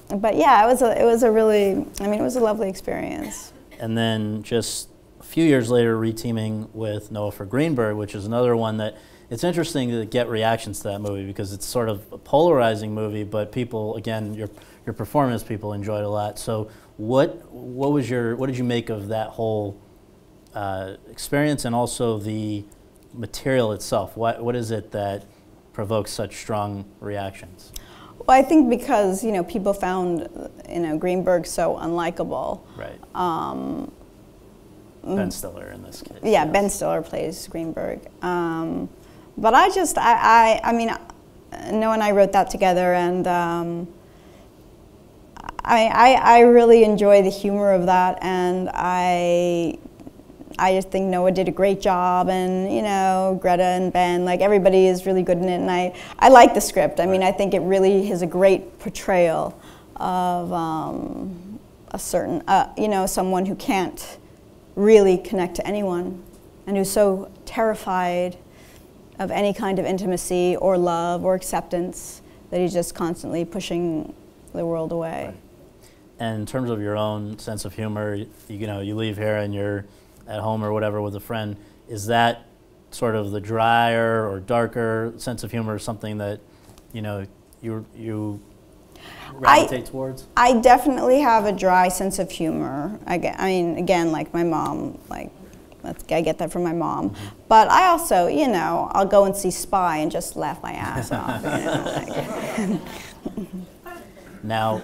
but yeah, it was a it was a really I mean it was a lovely experience. And then just a few years later, reteaming with Noah for Greenberg, which is another one that it's interesting to get reactions to that movie because it's sort of a polarizing movie, but people, again, your your performance, people enjoyed a lot. So, what what was your what did you make of that whole uh, experience and also the material itself? What what is it that provokes such strong reactions? Well, I think because you know people found you know Greenberg so unlikable. Right. Um, ben Stiller in this case. Yeah, yes. Ben Stiller plays Greenberg. Um, but I just, I, I, I mean, Noah and I wrote that together, and um, I, I, I really enjoy the humor of that, and I, I just think Noah did a great job, and you know, Greta and Ben, like everybody is really good in it, and I, I like the script. I mean, I think it really is a great portrayal of um, a certain, uh, you know, someone who can't really connect to anyone and who's so terrified of any kind of intimacy or love or acceptance that he's just constantly pushing the world away. And in terms of your own sense of humor, you, you know, you leave here and you're at home or whatever with a friend. Is that sort of the drier or darker sense of humor something that, you know, you you gravitate towards? I definitely have a dry sense of humor. I, get, I mean, again, like my mom, like I get that from my mom. Mm-hmm. But I also, you know, I'll go and see Spy and just laugh my ass off. You know, like. Now,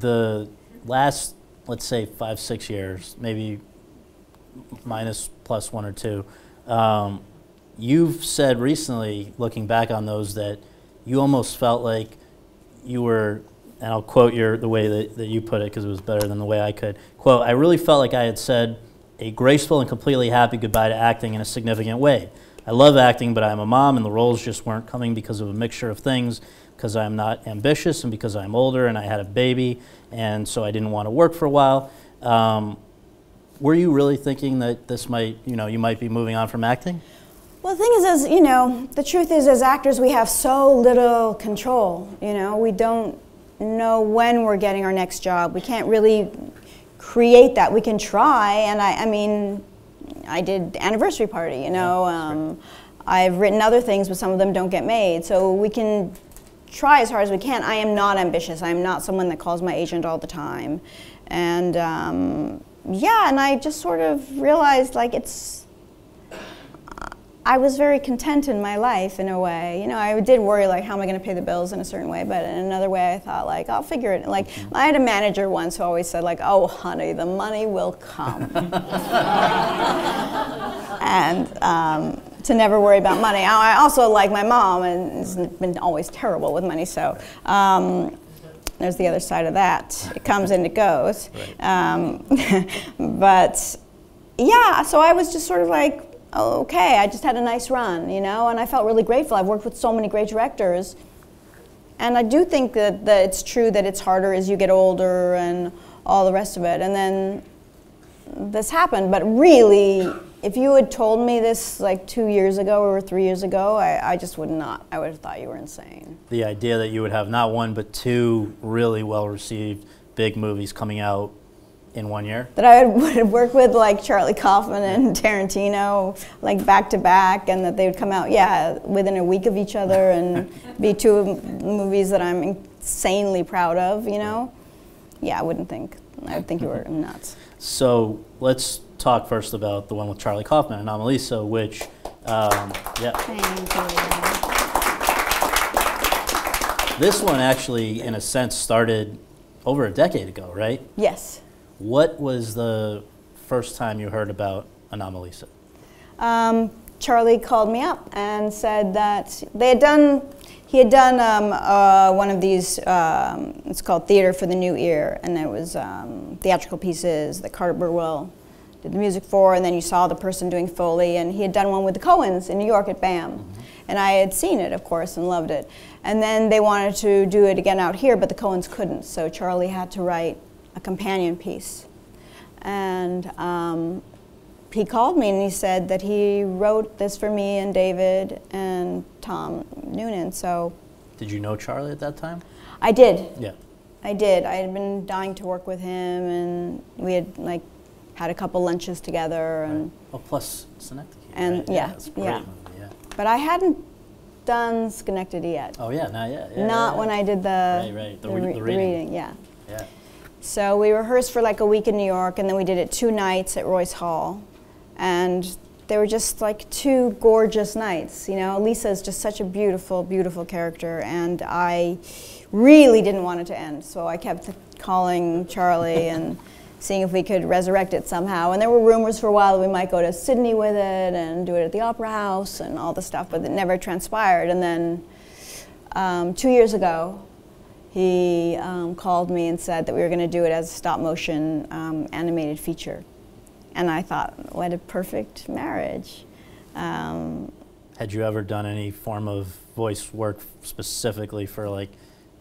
the last, let's say, five, six years, maybe minus plus one or two, um, you've said recently, looking back on those, that you almost felt like you were, and I'll quote your the way that, that you put it because it was better than the way I could. Quote, I really felt like I had said a graceful and completely happy goodbye to acting in a significant way. I love acting, but I'm a mom, and the roles just weren't coming because of a mixture of things. Because I'm not ambitious, and because I'm older, and I had a baby, and so I didn't want to work for a while. Um, were you really thinking that this might, you know, you might be moving on from acting? Well, the thing is, is, you know, the truth is, as actors, we have so little control. You know, we don't know when we're getting our next job. We can't really create that. We can try, and I, I mean, I did anniversary party. You know, um, I've written other things, but some of them don't get made. So we can try as hard as we can. I am not ambitious. I am not someone that calls my agent all the time, and um, yeah, and I just sort of realized like it's. I was very content in my life in a way. You know, I did worry like, how am I going to pay the bills in a certain way? But in another way, I thought like, I'll figure it. Like, I had a manager once who always said like, oh, honey, the money will come. and um, to never worry about money. I also like my mom, and has been always terrible with money. So um, there's the other side of that. It comes and it goes. Um, but yeah, so I was just sort of like, oh, okay, I just had a nice run, you know, and I felt really grateful. I've worked with so many great directors. And I do think that, that it's true that it's harder as you get older and all the rest of it. And then this happened, but really, if you had told me this like two years ago or three years ago, I, I just would not. I would have thought you were insane. The idea that you would have not one but two really well received big movies coming out in one year? That I would work with like Charlie Kaufman and Tarantino like back to back and that they would come out, yeah, within a week of each other and be two movies that I'm insanely proud of, you know? Yeah, I wouldn't think. I would think you were nuts. So let's talk first about the one with Charlie Kaufman and Anomalisa, which, um, yeah. This one actually, in a sense, started over a decade ago, right? Yes. What was the first time you heard about Anomalisa? Um, Charlie called me up and said that they had done, he had done um, uh, one of these, um, it's called Theater for the New Ear, and it was um, theatrical pieces that Carter Burwell did the music for, and then you saw the person doing Foley, and he had done one with the Coens in New York at BAM. Mm -hmm. And I had seen it, of course, and loved it. And then they wanted to do it again out here, but the Coens couldn't, so Charlie had to write a companion piece. And um, he called me and he said that he wrote this for me and David and Tom Noonan. So, did you know Charlie at that time? I did. Yeah. I did. I had been dying to work with him, and we had like had a couple lunches together. And right. oh, plus Synecdoche. And right? yeah, yeah, yeah. yeah. But I hadn't done Synecdoche yet. Oh yeah, not yet. Yeah, not when I did the right, right. The, the, re the, reading. the reading. Yeah. Yeah. So we rehearsed for like a week in New York, and then we did it two nights at Royce Hall, and they were just like two gorgeous nights. You know, Lisa is just such a beautiful, beautiful character, and I really didn't want it to end. So I kept calling Charlie and seeing if we could resurrect it somehow. And there were rumors for a while that we might go to Sydney with it and do it at the Opera House and all the stuff, but it never transpired. And then um, two years ago, he um, called me and said that we were going to do it as a stop motion um, animated feature. And I thought, what a perfect marriage. Um, Had you ever done any form of voice work specifically for like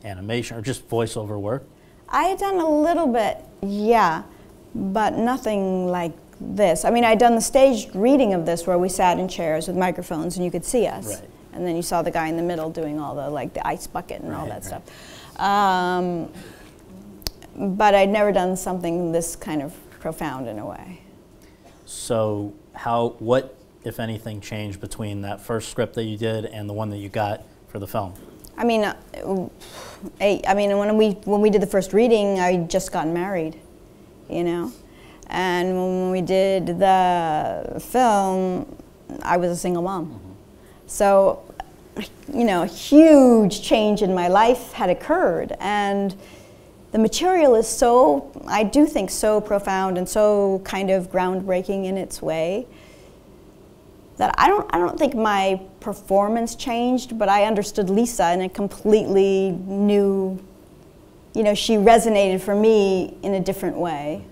animation or just voiceover work? I had done a little bit, yeah, but nothing like this. I mean, I'd done the staged reading of this where we sat in chairs with microphones and you could see us. Right. And then you saw the guy in the middle doing all the, like, the ice bucket and right, all that right. stuff. Um, but I'd never done something this kind of profound in a way. So, how, what, if anything, changed between that first script that you did and the one that you got for the film? I mean, uh, I, I mean, when we when we did the first reading, I just gotten married, you know, and when we did the film, I was a single mom. Mm -hmm. So you know, a huge change in my life had occurred. And the material is so, I do think, so profound and so kind of groundbreaking in its way that I don't, I don't think my performance changed, but I understood Lisa in a completely new, you know, she resonated for me in a different way.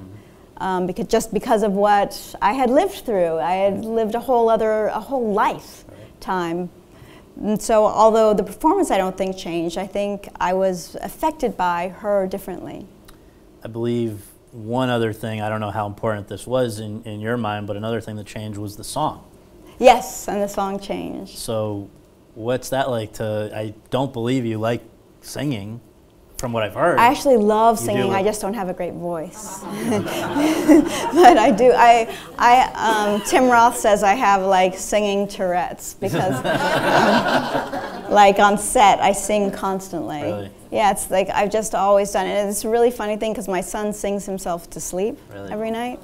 Um, because just because of what I had lived through, I had lived a whole other, a whole life time. and so, although the performance I don't think changed, I think I was affected by her differently. I believe one other thing, I don't know how important this was in, in your mind, but another thing that changed was the song. Yes, and the song changed. So, what's that like to? I don't believe you like singing from what I've heard. I actually love singing. I just don't have a great voice. but I do. I, I, um, Tim Roth says I have like singing Tourette's because, um, like on set, I sing constantly. Really? Yeah, it's like I've just always done it. And it's a really funny thing because my son sings himself to sleep really? every night.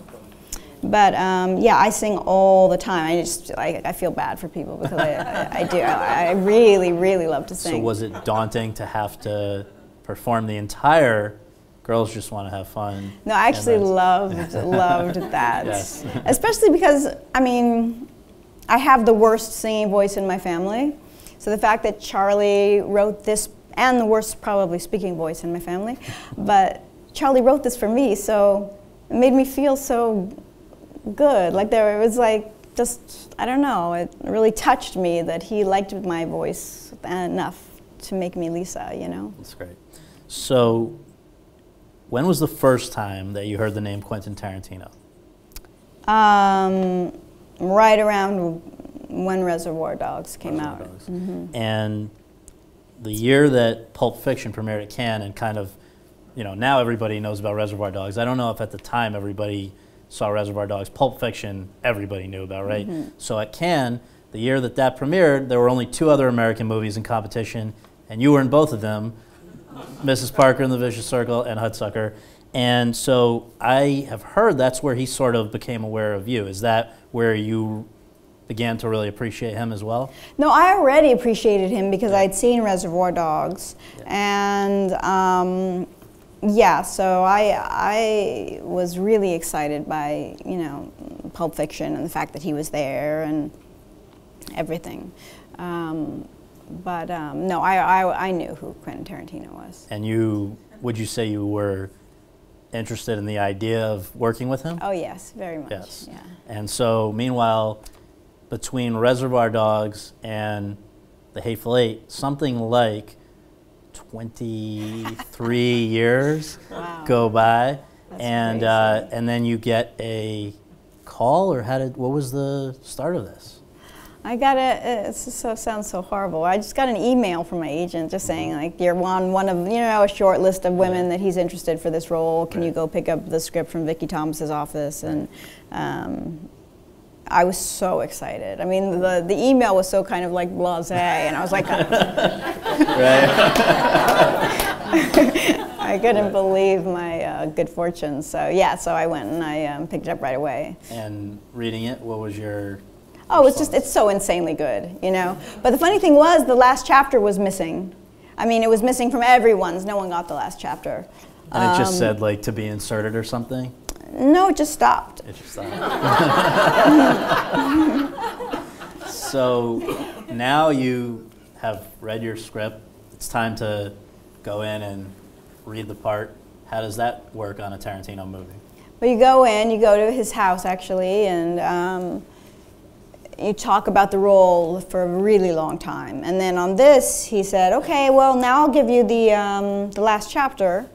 But um, yeah, I sing all the time. I just I, I feel bad for people because I, I, I do. I, I really, really love to sing. So was it daunting to have to perform the entire girls just want to have fun. No, I actually loved loved that. Yes. Especially because I mean, I have the worst singing voice in my family. So the fact that Charlie wrote this, and the worst probably speaking voice in my family, but Charlie wrote this for me, so it made me feel so good. Like there, it was like just, I don't know, it really touched me that he liked my voice enough to make me Lisa, you know? That's great. So, when was the first time that you heard the name Quentin Tarantino? Um, right around when Reservoir Dogs came Reservoir out. Dogs. And the year that Pulp Fiction premiered at Cannes and kind of, you know, now everybody knows about Reservoir Dogs. I don't know if at the time everybody saw Reservoir Dogs. Pulp Fiction, everybody knew about, right? So at Cannes, the year that that premiered, there were only two other American movies in competition, and you were in both of them Mrs. Parker in the Vicious Circle and Hudsucker. And so I have heard that's where he sort of became aware of you. Is that where you began to really appreciate him as well? No, I already appreciated him because I'd seen Reservoir Dogs, and um, yeah, so I I was really excited by you know Pulp Fiction and the fact that he was there and everything. Um, but um, no, I, I I knew who Quentin Tarantino was. And you, would you say you were interested in the idea of working with him? Oh yes, very much. Yes. Yeah. And so, meanwhile, between Reservoir Dogs and The Hateful Eight, something like 23 years Wow. go by, That's and uh, and then you get a call, or how did what was the start of this? I got a, it so sounds so horrible. I just got an email from my agent just saying like you're one one of you know a short list of women that he's interested for this role. Can you go pick up the script from Vicky Thomas's office? And um, I was so excited. I mean the the email was so kind of like blasé, and I was like Right. I couldn't believe my uh, good fortune. So yeah, so I went and I um, picked it up right away. and reading it, what was your? Oh, it's just, it's so insanely good, you know? But the funny thing was, the last chapter was missing. I mean, it was missing from everyone's. No one got the last chapter. And it Um, just said like to be inserted or something. No, it just stopped. It just stopped. so now you have read your script. It's time to go in and read the part. How does that work on a Tarantino movie? Well, you go in, you go to his house actually, and um, you talk about the role for a really long time. And then on this, he said, okay, well, now I'll give you the, um, the last chapter.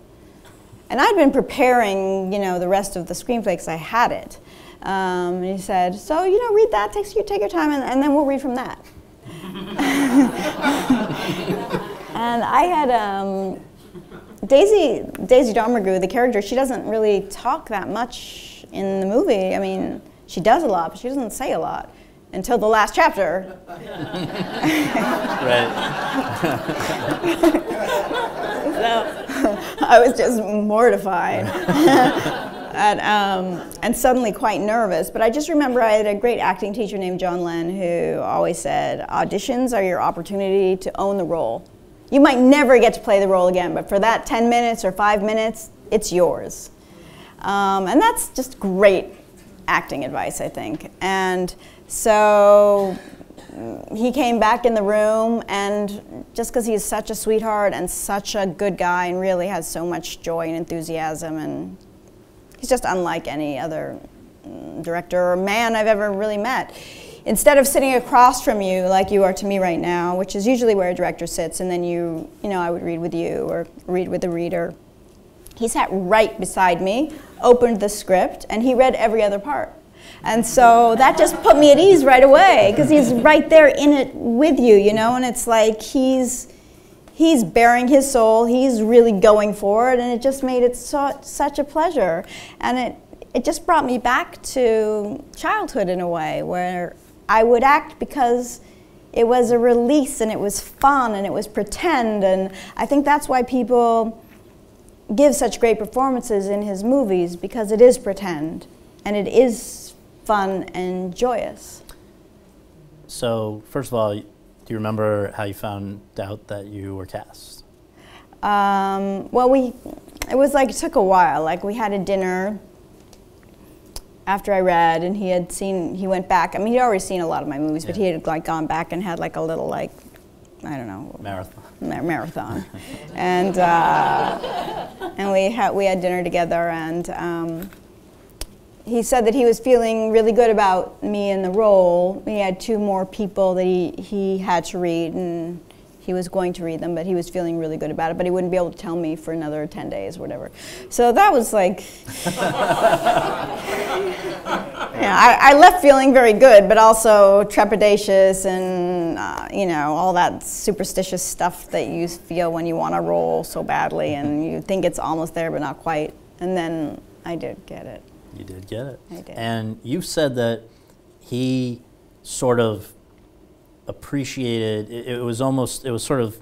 And I'd been preparing, you know, the rest of the screenplay because I had it. Um, and he said, so, you know, read that, take, you take your time, and, and then we'll read from that. and I had um, Daisy, Daisy Domergue, the character, she doesn't really talk that much in the movie. I mean, she does a lot, but she doesn't say a lot until the last chapter. Right. So I was just mortified and, um, and suddenly quite nervous. But I just remember I had a great acting teacher named John Len who always said, auditions are your opportunity to own the role. You might never get to play the role again, but for that 10 minutes or five minutes, it's yours. Um, and that's just great acting advice, I think. And so mm, he came back in the room, and just because he's such a sweetheart and such a good guy and really has so much joy and enthusiasm, and he's just unlike any other mm, director or man I've ever really met. Instead of sitting across from you like you are to me right now, which is usually where a director sits, and then you, you know, I would read with you or read with the reader. He sat right beside me, opened the script, and he read every other part. And so that just put me at ease right away because he's right there in it with you, you know, and it's like he's he's bearing his soul, he's really going for it, and it just made it so, such a pleasure. And it it just brought me back to childhood in a way where I would act because it was a release and it was fun and it was pretend and I think that's why people give such great performances in his movies because it is pretend and it is fun and joyous. So first of all, do you remember how you found out that you were cast? Um, well, we it was like it took a while. Like we had a dinner after I read, and he had seen, he went back. I mean, he'd already seen a lot of my movies, but he Yeah. had like gone back and had like a little like, I don't know, Marathon. ma- marathon, and uh, and we had we had dinner together, and um, he said that he was feeling really good about me in the role. He had two more people that he he had to read, and he was going to read them, but he was feeling really good about it. But he wouldn't be able to tell me for another ten days, or whatever. So that was like. Yeah, I, I left feeling very good, but also trepidatious and, uh, you know, all that superstitious stuff that you feel when you want to roll so badly and you think it's almost there, but not quite. And then I did get it. You did get it. I did. And you said that he sort of appreciated it, it was almost it was sort of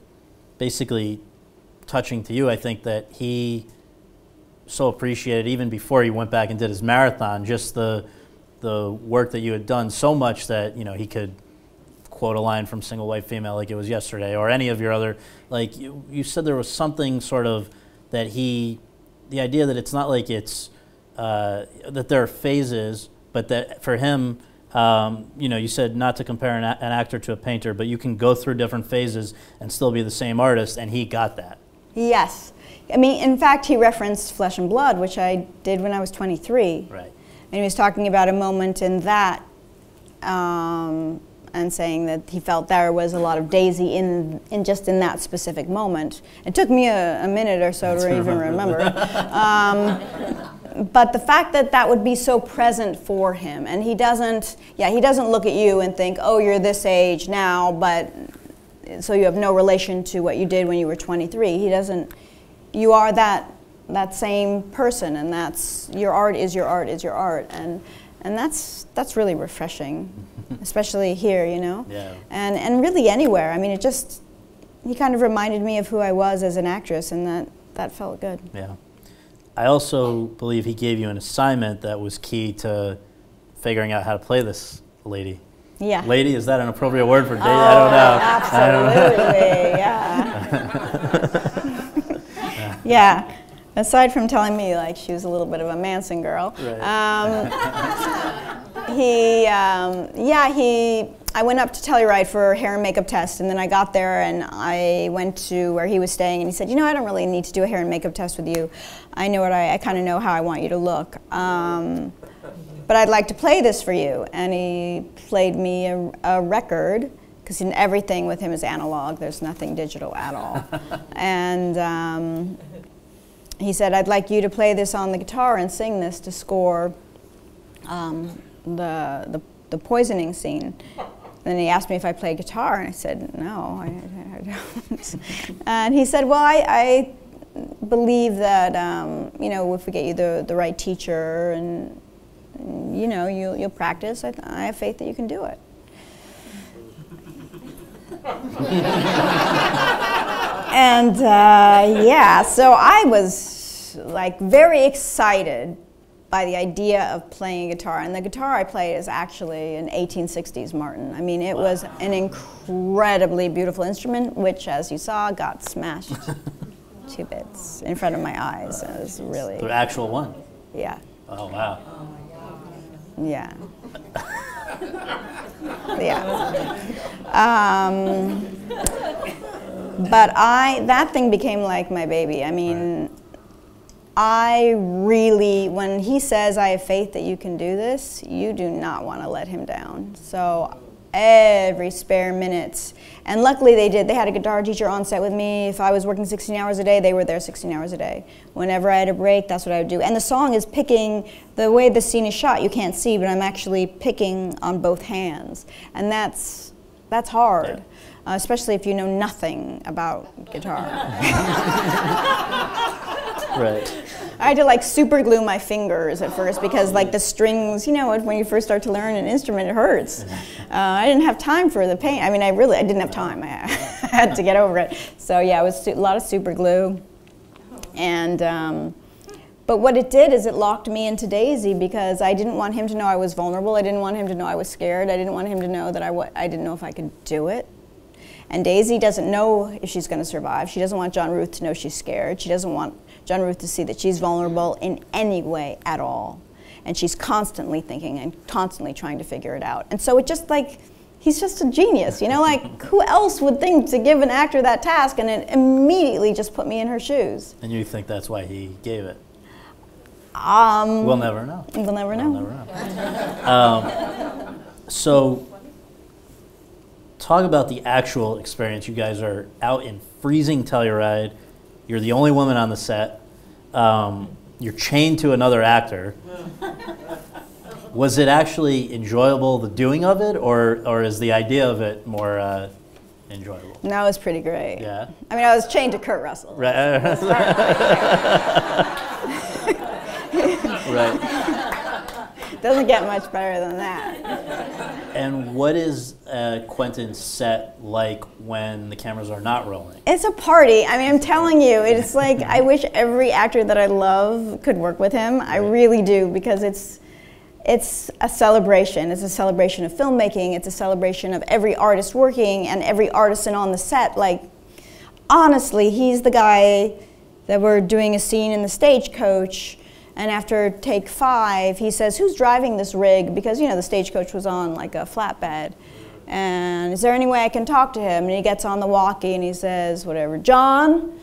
basically touching to you, I think, that he so appreciated even before he went back and did his marathon, just the the work that you had done so much that, you know, he could quote a line from single white female like it was yesterday or any of your other like you, you said there was something sort of that he the idea that it's not like it's uh, that there are phases but that for him um, you know you said not to compare an, an actor to a painter but you can go through different phases and still be the same artist and he got that Yes. I mean, in fact, he referenced Flesh and Blood, which I did when I was 23. right And he was talking about a moment in that um, and saying that he felt there was a lot of Daisy in, in just in that specific moment. It took me a, a minute or so to even remember. um, but the fact that that would be so present for him, and he doesn't, yeah, he doesn't look at you and think, oh, you're this age now, but so you have no relation to what you did when you were 23. He doesn't, you are that that same person and that's your art is your art is your art and and that's that's really refreshing especially here you know Yeah. and and really anywhere i mean it just he kind of reminded me of who i was as an actress and that that felt good yeah i also believe he gave you an assignment that was key to figuring out how to play this lady. Yeah. Lady is that an appropriate word for date? Oh, i don't know. absolutely yeah. Yeah. Aside from telling me like she was a little bit of a manson girl Right. um, he um, yeah he i went up to telluride for a hair and makeup test and then i got there and i went to where he was staying and he said you know i don't really need to do a hair and makeup test with you. I know what i, I kind of know how i want you to look um, but i'd like to play this for you. And he played me a, a record because everything with him is analog there's nothing digital at all. And um, he said i'd like you to play this on the guitar and sing this to score um, the, the, the poisoning scene. Then he asked me if I play guitar, and I said, no, I, I don't. and he said, well, I, I believe that, um, you know, if we get you the, the right teacher and, you know, you, you'll practice, I, I have faith that you can do it. and uh, yeah, so I was like very excited by the idea of playing guitar. And the guitar I play is actually an 1860s Martin. I mean, it was an incredibly beautiful instrument, which, as you saw, got smashed to bits in front of my eyes. It was really the actual one yeah, oh wow yeah. yeah. Um, but I, that thing became like my baby. I mean, I really, when he says, I have faith that you can do this, you do not want to let him down. So every spare minute, and luckily they did. They had a guitar teacher on set with me. If I was working 16 hours a day, they were there 16 hours a day. Whenever I had a break, that's what I would do. And the song is picking, the way the scene is shot, you can't see, but I'm actually picking on both hands. And that's, that's hard. Yeah. Uh, especially if you know nothing about guitar. right I had to like super glue my fingers at first because like the strings, you know, when you first start to learn an instrument, it hurts. Uh, I didn't have time for the pain. I mean, I really, I didn't have time. I had to get over it. So yeah, it was su- a lot of super glue. And, um, but what it did is it locked me into Daisy because I didn't want him to know I was vulnerable. I didn't want him to know I was scared. I didn't want him to know that I, wa- I didn't know if I could do it. And Daisy doesn't know if she's going to survive. She doesn't want John Ruth to know she's scared. She doesn't want John Ruth to see that she's vulnerable in any way at all. and she's constantly thinking and constantly trying to figure it out. And so it just like he's just a genius, you know. Like who else would think to give an actor that task? And it immediately just put me in her shoes. And you think that's why he gave it? Um, We'll never know. we'll never know. We'll never know. Um, so, talk about the actual experience. You guys are out in freezing Telluride. You're the only woman on the set. Um, you're chained to another actor. Was it actually enjoyable, the doing of it, or, or is the idea of it more uh, enjoyable? That was pretty great. Yeah. I mean, I was chained to Kurt Russell. Right. right. Doesn't get much better than that. And what is uh, Quentin's set like when the cameras are not rolling? It's a party. I mean, I'm telling you, it's like I wish every actor that I love could work with him. I really do because it's it's a celebration. It's a celebration of filmmaking. It's a celebration of every artist working and every artisan on the set. Like, honestly, he's the guy that we're doing a scene in the stagecoach. And after take five, he says, Who's driving this rig? Because, you know, the stagecoach was on like a flatbed. And is there any way I can talk to him? And he gets on the walkie and he says, Whatever, John,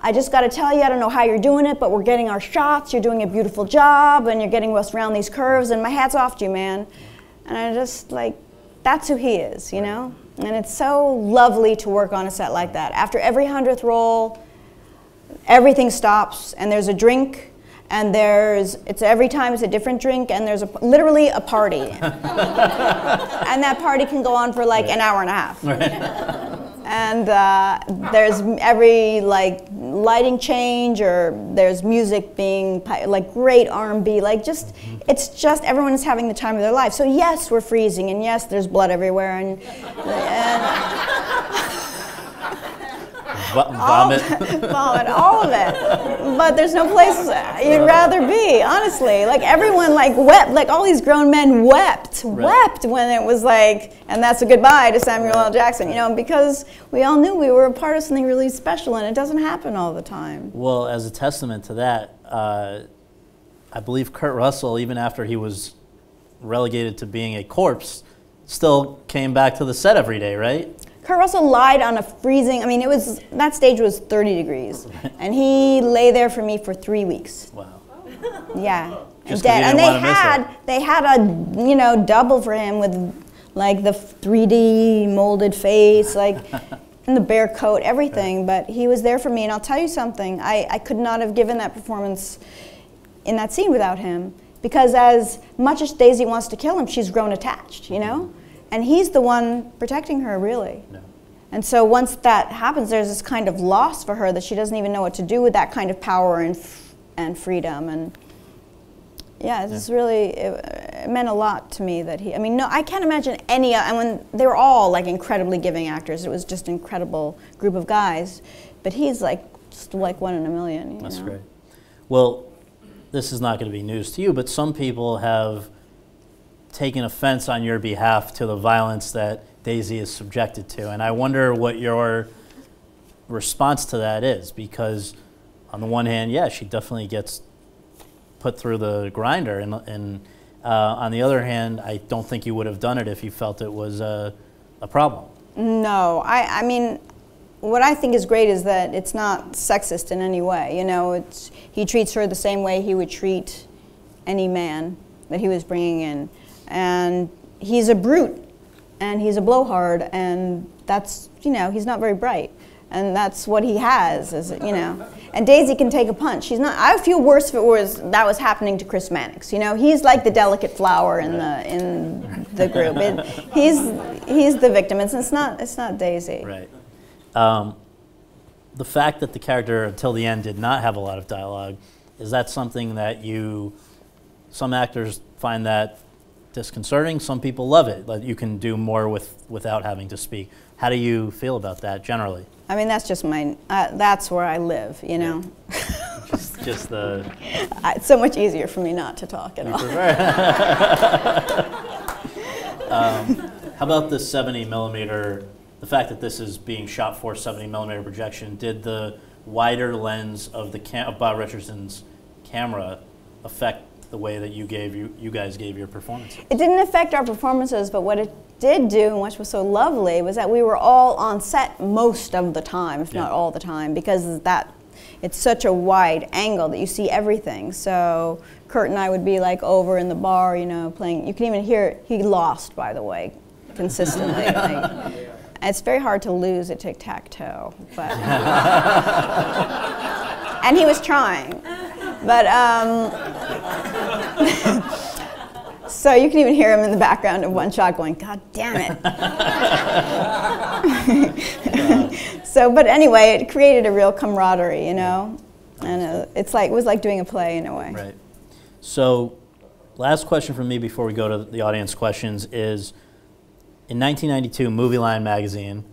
I just got to tell you, I don't know how you're doing it, but we're getting our shots. You're doing a beautiful job, and you're getting us around these curves. And my hat's off to you, man. And I just like, that's who he is, you know. And it's so lovely to work on a set like that. After every hundredth roll, everything stops, and there's a drink. And there's, it's every time it's a different drink, and there's a, literally a party. and that party can go on for like an hour and a half. And uh, there's every like lighting change or there's music being like great r&b like just it's just everyone is having the time of their life. So yes we're freezing and yes there's blood everywhere and, and vomit. vomit, all of it. But there's no place you'd rather be, honestly. Like everyone, like wept, like all these grown men wept, Right. wept when it was like, and that's a goodbye to Samuel L. Jackson, you know, because we all knew we were a part of something really special, and it doesn't happen all the time. Well, as a testament to that, uh, I believe Kurt Russell, even after he was relegated to being a corpse, still came back to the set every day, right? Kurt Russell lied on a freezing. I mean, it was that stage was 30 degrees, and he lay there for me for three weeks. Wow. Yeah, Just 'cause and dead. And they had, they had a you know double for him with like the 3D molded face, like and the bear coat, everything. But he was there for me, and I'll tell you something. I, I could not have given that performance in that scene without him because as much as Daisy wants to kill him, she's grown attached, you know, and he's the one protecting her really. No. And so once that happens, there's this kind of loss for her that she doesn't even know what to do with that kind of power and, f- and freedom. And yeah, it's really, it, it meant a lot to me that he, I mean, no, I can't imagine any, uh, and when they were all like incredibly giving actors, it was just an incredible group of guys. But he's like, just like one in a million. You That's know? great. Well, this is not going to be news to you, but some people have taken offense on your behalf to the violence that Daisy is subjected to. And I wonder what your response to that is because, on the one hand, yeah, she definitely gets put through the grinder. And, and uh, on the other hand, I don't think you would have done it if you felt it was a, a problem. No, I, I mean, what I think is great is that it's not sexist in any way. You know, it's, he treats her the same way he would treat any man that he was bringing in. And he's a brute and he's a blowhard and that's, you know, he's not very bright. And that's what he has, is, you know. And Daisy can take a punch. She's not. I feel worse if it was that was happening to Chris Mannix. You know, he's like the delicate flower in the in the group. It, he's he's the victim. It's, it's not it's not Daisy. Right. Um, the fact that the character until the end did not have a lot of dialogue, is that something that you, some actors find that disconcerting, some people love it, that you can do more with without having to speak. How do you feel about that generally? I mean, that's just my. Uh, that's where I live. You know, Just, just the, I, it's so much easier for me not to talk at all. how about the 70 millimeter, the fact that this is being shot for 70 millimeter projection, did the wider lens of the cam- of Bob Richardson's camera affect the way that you gave you you guys gave your performance. It didn't affect our performances, but what it did do, and which was so lovely, was that we were all on set most of the time, if Yeah. not all the time, because that it's such a wide angle that you see everything. So Kurt and I would be like over in the bar, you know, playing. You can even hear he lost, by the way, consistently. like, it's very hard to lose at tic tac toe, but and he was trying, but. Um, So you can even hear him in the background of one shot going, God damn it. so, but anyway, it created a real camaraderie, you know? And uh, it's like, it was like doing a play in a way. Right. So, last question from me before we go to the audience questions is in 1992, Movie Line magazine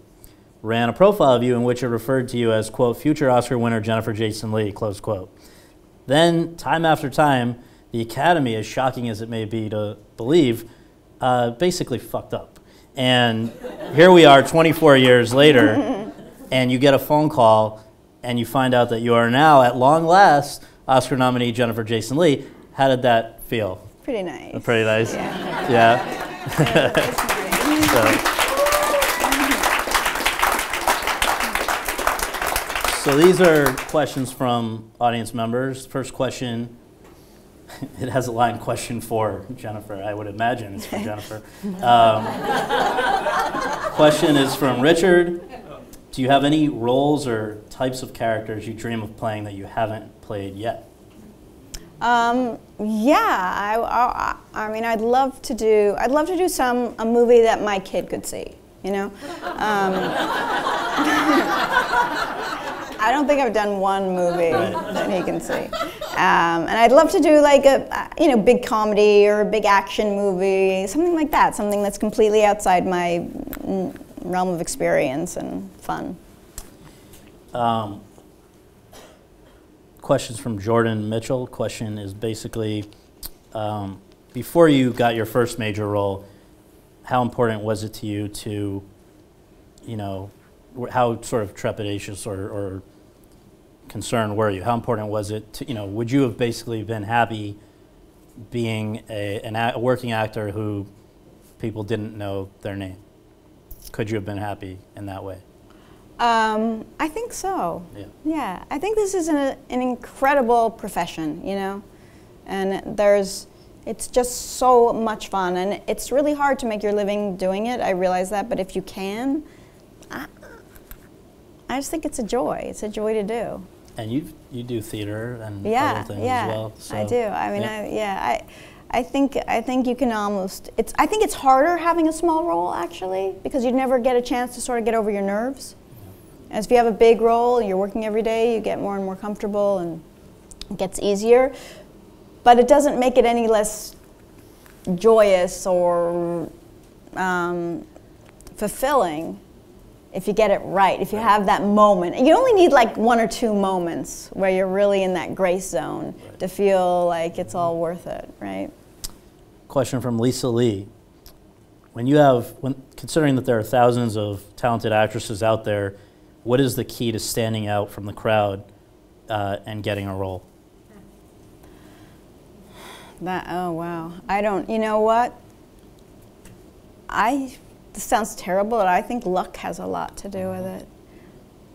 ran a profile of you in which it referred to you as, quote, future Oscar winner Jennifer Jason Leigh, close quote. Then, time after time, the Academy, as shocking as it may be to believe, uh, basically fucked up. And here we are 24 years later, and you get a phone call, and you find out that you are now, at long last, Oscar nominee Jennifer Jason Leigh. How did that feel? Pretty nice. Pretty nice. Yeah. Yeah. So, so these are questions from audience members. First question, it has a line question for Jennifer. I would imagine it's for Jennifer. Um, question is from Richard. Do you have any roles or types of characters you dream of playing that you haven't played yet? Um, yeah, I, I, I mean, I'd love to do. I'd love to do some a movie that my kid could see. You know, um, I don't think I've done one movie that he can see. Um, and I'd love to do like a uh, you know big comedy or a big action movie, something like that. Something that's completely outside my mm, realm of experience and fun. Um, questions from Jordan Mitchell. Question is basically, um, before you got your first major role, how important was it to you to, you know, how sort of trepidatious or, or concerned were you? How important was it to, you know, would you have basically been happy being a, an a, a working actor who people didn't know their name? Could you have been happy in that way? Um, I think so. Yeah. Yeah, I think this is an, an incredible profession, you know, and there's, it's just so much fun, and it's really hard to make your living doing it. I realize that, but if you can, I just think it's a joy. It's a joy to do. And you you do theater and Yeah, other things yeah, as well. I do. I mean, yeah. I, yeah, I, I think I think you can almost. It's I think it's harder having a small role actually because you never get a chance to sort of get over your nerves. As if you have a big role, you're working every day, you get more and more comfortable, and it gets easier. But it doesn't make it any less joyous or um, fulfilling if you get it right, if you have that moment. You only need like one or two moments where you're really in that grace zone Right. to feel like it's all worth it, right? Question from Lisa Lee. When you have, when considering that there are thousands of talented actresses out there, what is the key to standing out from the crowd uh, and getting a role? That oh wow. I don't you know what? I this sounds terrible, but I think luck has a lot to do with mm-hmm. it.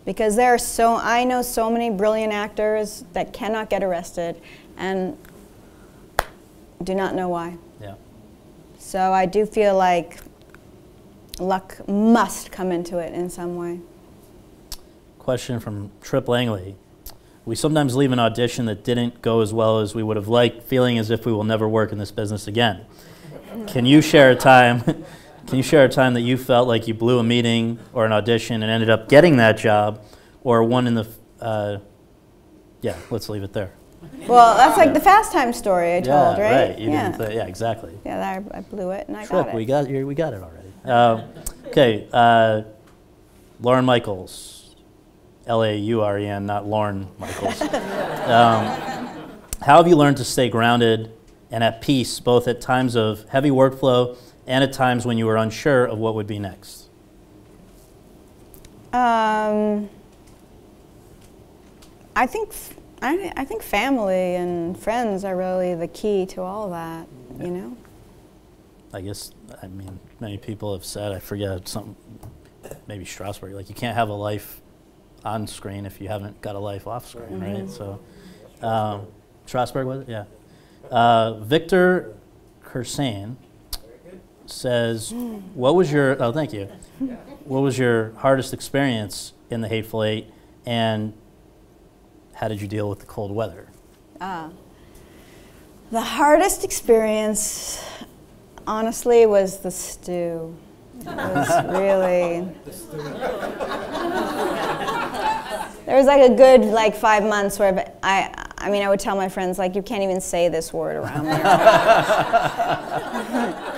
Because there are so I know so many brilliant actors that cannot get arrested and do not know why. Yeah. So I do feel like luck must come into it in some way. Question from Trip Langley. We sometimes leave an audition that didn't go as well as we would have liked, feeling as if we will never work in this business again. Can you share a time? Can you share a time that you felt like you blew a meeting or an audition and ended up getting that job, or one in the? Uh, yeah, let's leave it there. Well, that's like the fast time story I yeah, told, right? You yeah. Th- yeah, exactly. yeah, I, I blew it and I Trip, got it. we got. We got it already. Um, okay, uh, Lauren Michaels, L A U R E N, not Lorne Michaels. um, how have you learned to stay grounded and at peace, both at times of heavy workflow and at times when you were unsure of what would be next? Um, I think I, I think family and friends are really the key to all that, you know? I guess, I mean, many people have said, I forget, some, maybe Strasberg, like you can't have a life on screen if you haven't got a life off screen, right? So, um, Strasberg was it? Yeah. Uh, Victor Kersain says, what was your, oh, thank you. What was your hardest experience in the Hateful Eight and how did you deal with the cold weather? Ah. The hardest experience, honestly, was the stew. It was really. there was like a good like five months where I, I mean, I would tell my friends like, you can't even say this word around me.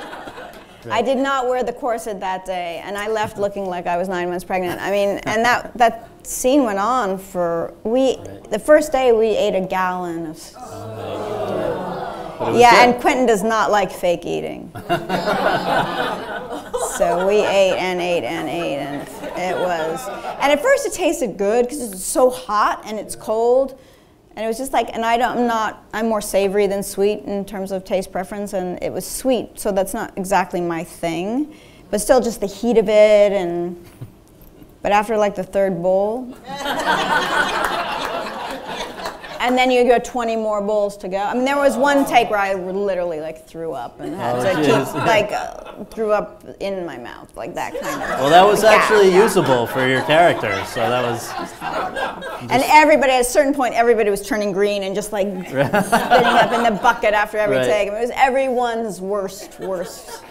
I did not wear the corset that day, and I left looking like I was nine months pregnant. I mean, and that that scene went on for we. The first day we ate a gallon of. Oh was yeah, good. and Quentin does not like fake eating. so we ate and ate and ate, and it was. And at first it tasted good because it's so hot and it's cold. And it was just like, and I don't, I'm not, I'm more savory than sweet in terms of taste preference, and it was sweet, so that's not exactly my thing. But still, just the heat of it, and. But after like the third bowl, and then you got 20 more bowls to go. I mean, there was one take where I literally like threw up and had Oh, to keep, like uh, threw up in my mouth, like that kind of. Well, that was Yeah, actually yeah. usable for your character, so that was. And everybody, at a certain point, everybody was turning green and just like spitting up in the bucket after every Right. take. I mean, it was everyone's worst, worst.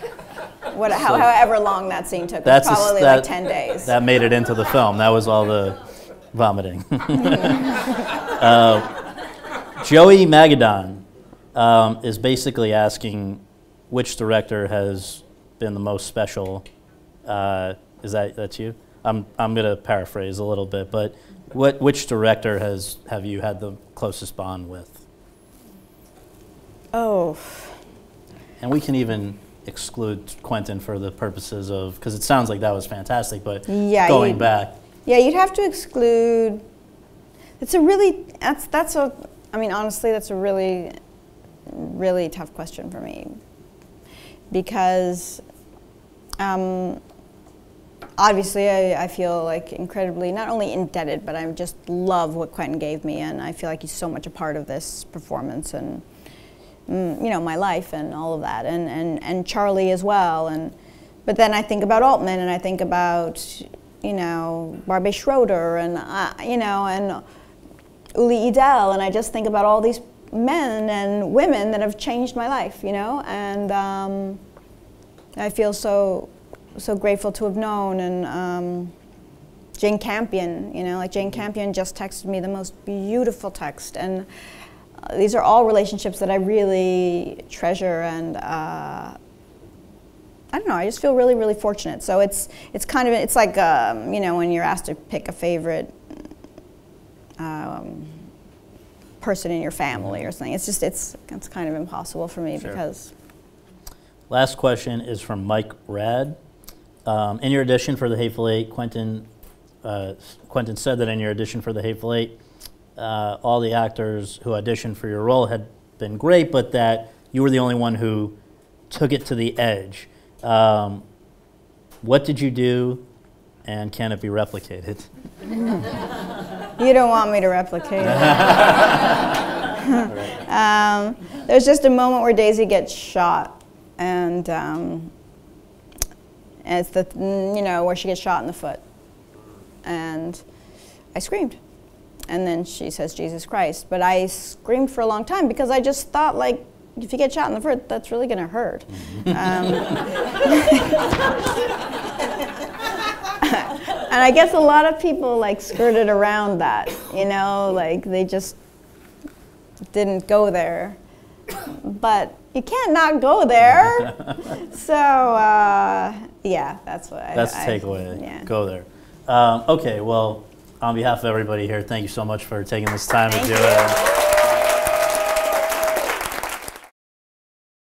What, how, however long that scene took, That's a probably that- like 10 days. That made it into the film. That was all the vomiting. uh, Joey Magadon um, is basically asking which director has been the most special. Uh, is that that's you? I'm I'm gonna paraphrase a little bit, but what which director has have you had the closest bond with? oh. And we can even exclude Quentin for the purposes of because it sounds like that was fantastic, but Yeah, going back. Yeah, you'd have to exclude. It's a really that's that's a. I mean, honestly, that's a really, really tough question for me, because, um, obviously, I, I feel like incredibly not only indebted, but I just love what Quentin gave me, and I feel like he's so much a part of this performance and mm, you know my life and all of that, and and and Charlie as well, and but then I think about Altman and I think about you know Barbet Schroeder and uh, you know and Uli Edel, and I just think about all these men and women that have changed my life, you know, and um, I feel so so grateful to have known and. Um, Jane Campion, you know, like Jane Campion just texted me the most beautiful text, and uh, these are all relationships that I really treasure, and uh, I don't know. I just feel really, really fortunate. So it's it's kind of it's like um, you know when you're asked to pick a favorite um, person in your family or something. It's just it's it's kind of impossible for me Sure. because Last question is from Mike Rad. Um, in your audition for the Hateful Eight, Quentin, uh, Quentin said that in your audition for the Hateful Eight, uh, all the actors who auditioned for your role had been great, but that you were the only one who took it to the edge. Um, what did you do, and can it be replicated? You don't want me to replicate it. um, there's just a moment where Daisy gets shot, and um, and it's the you know where she gets shot in the foot, and I screamed, and then she says Jesus Christ, but I screamed for a long time because I just thought like. If you get shot in the foot, that's really going to hurt. Um, and I guess a lot of people like skirted around that, you know, like they just didn't go there. But you can't not go there. so uh, yeah, that's what I. That's the I- takeaway. Yeah. Go there. Um, okay, well, on behalf of everybody here, thank you so much for taking this time to do you. it.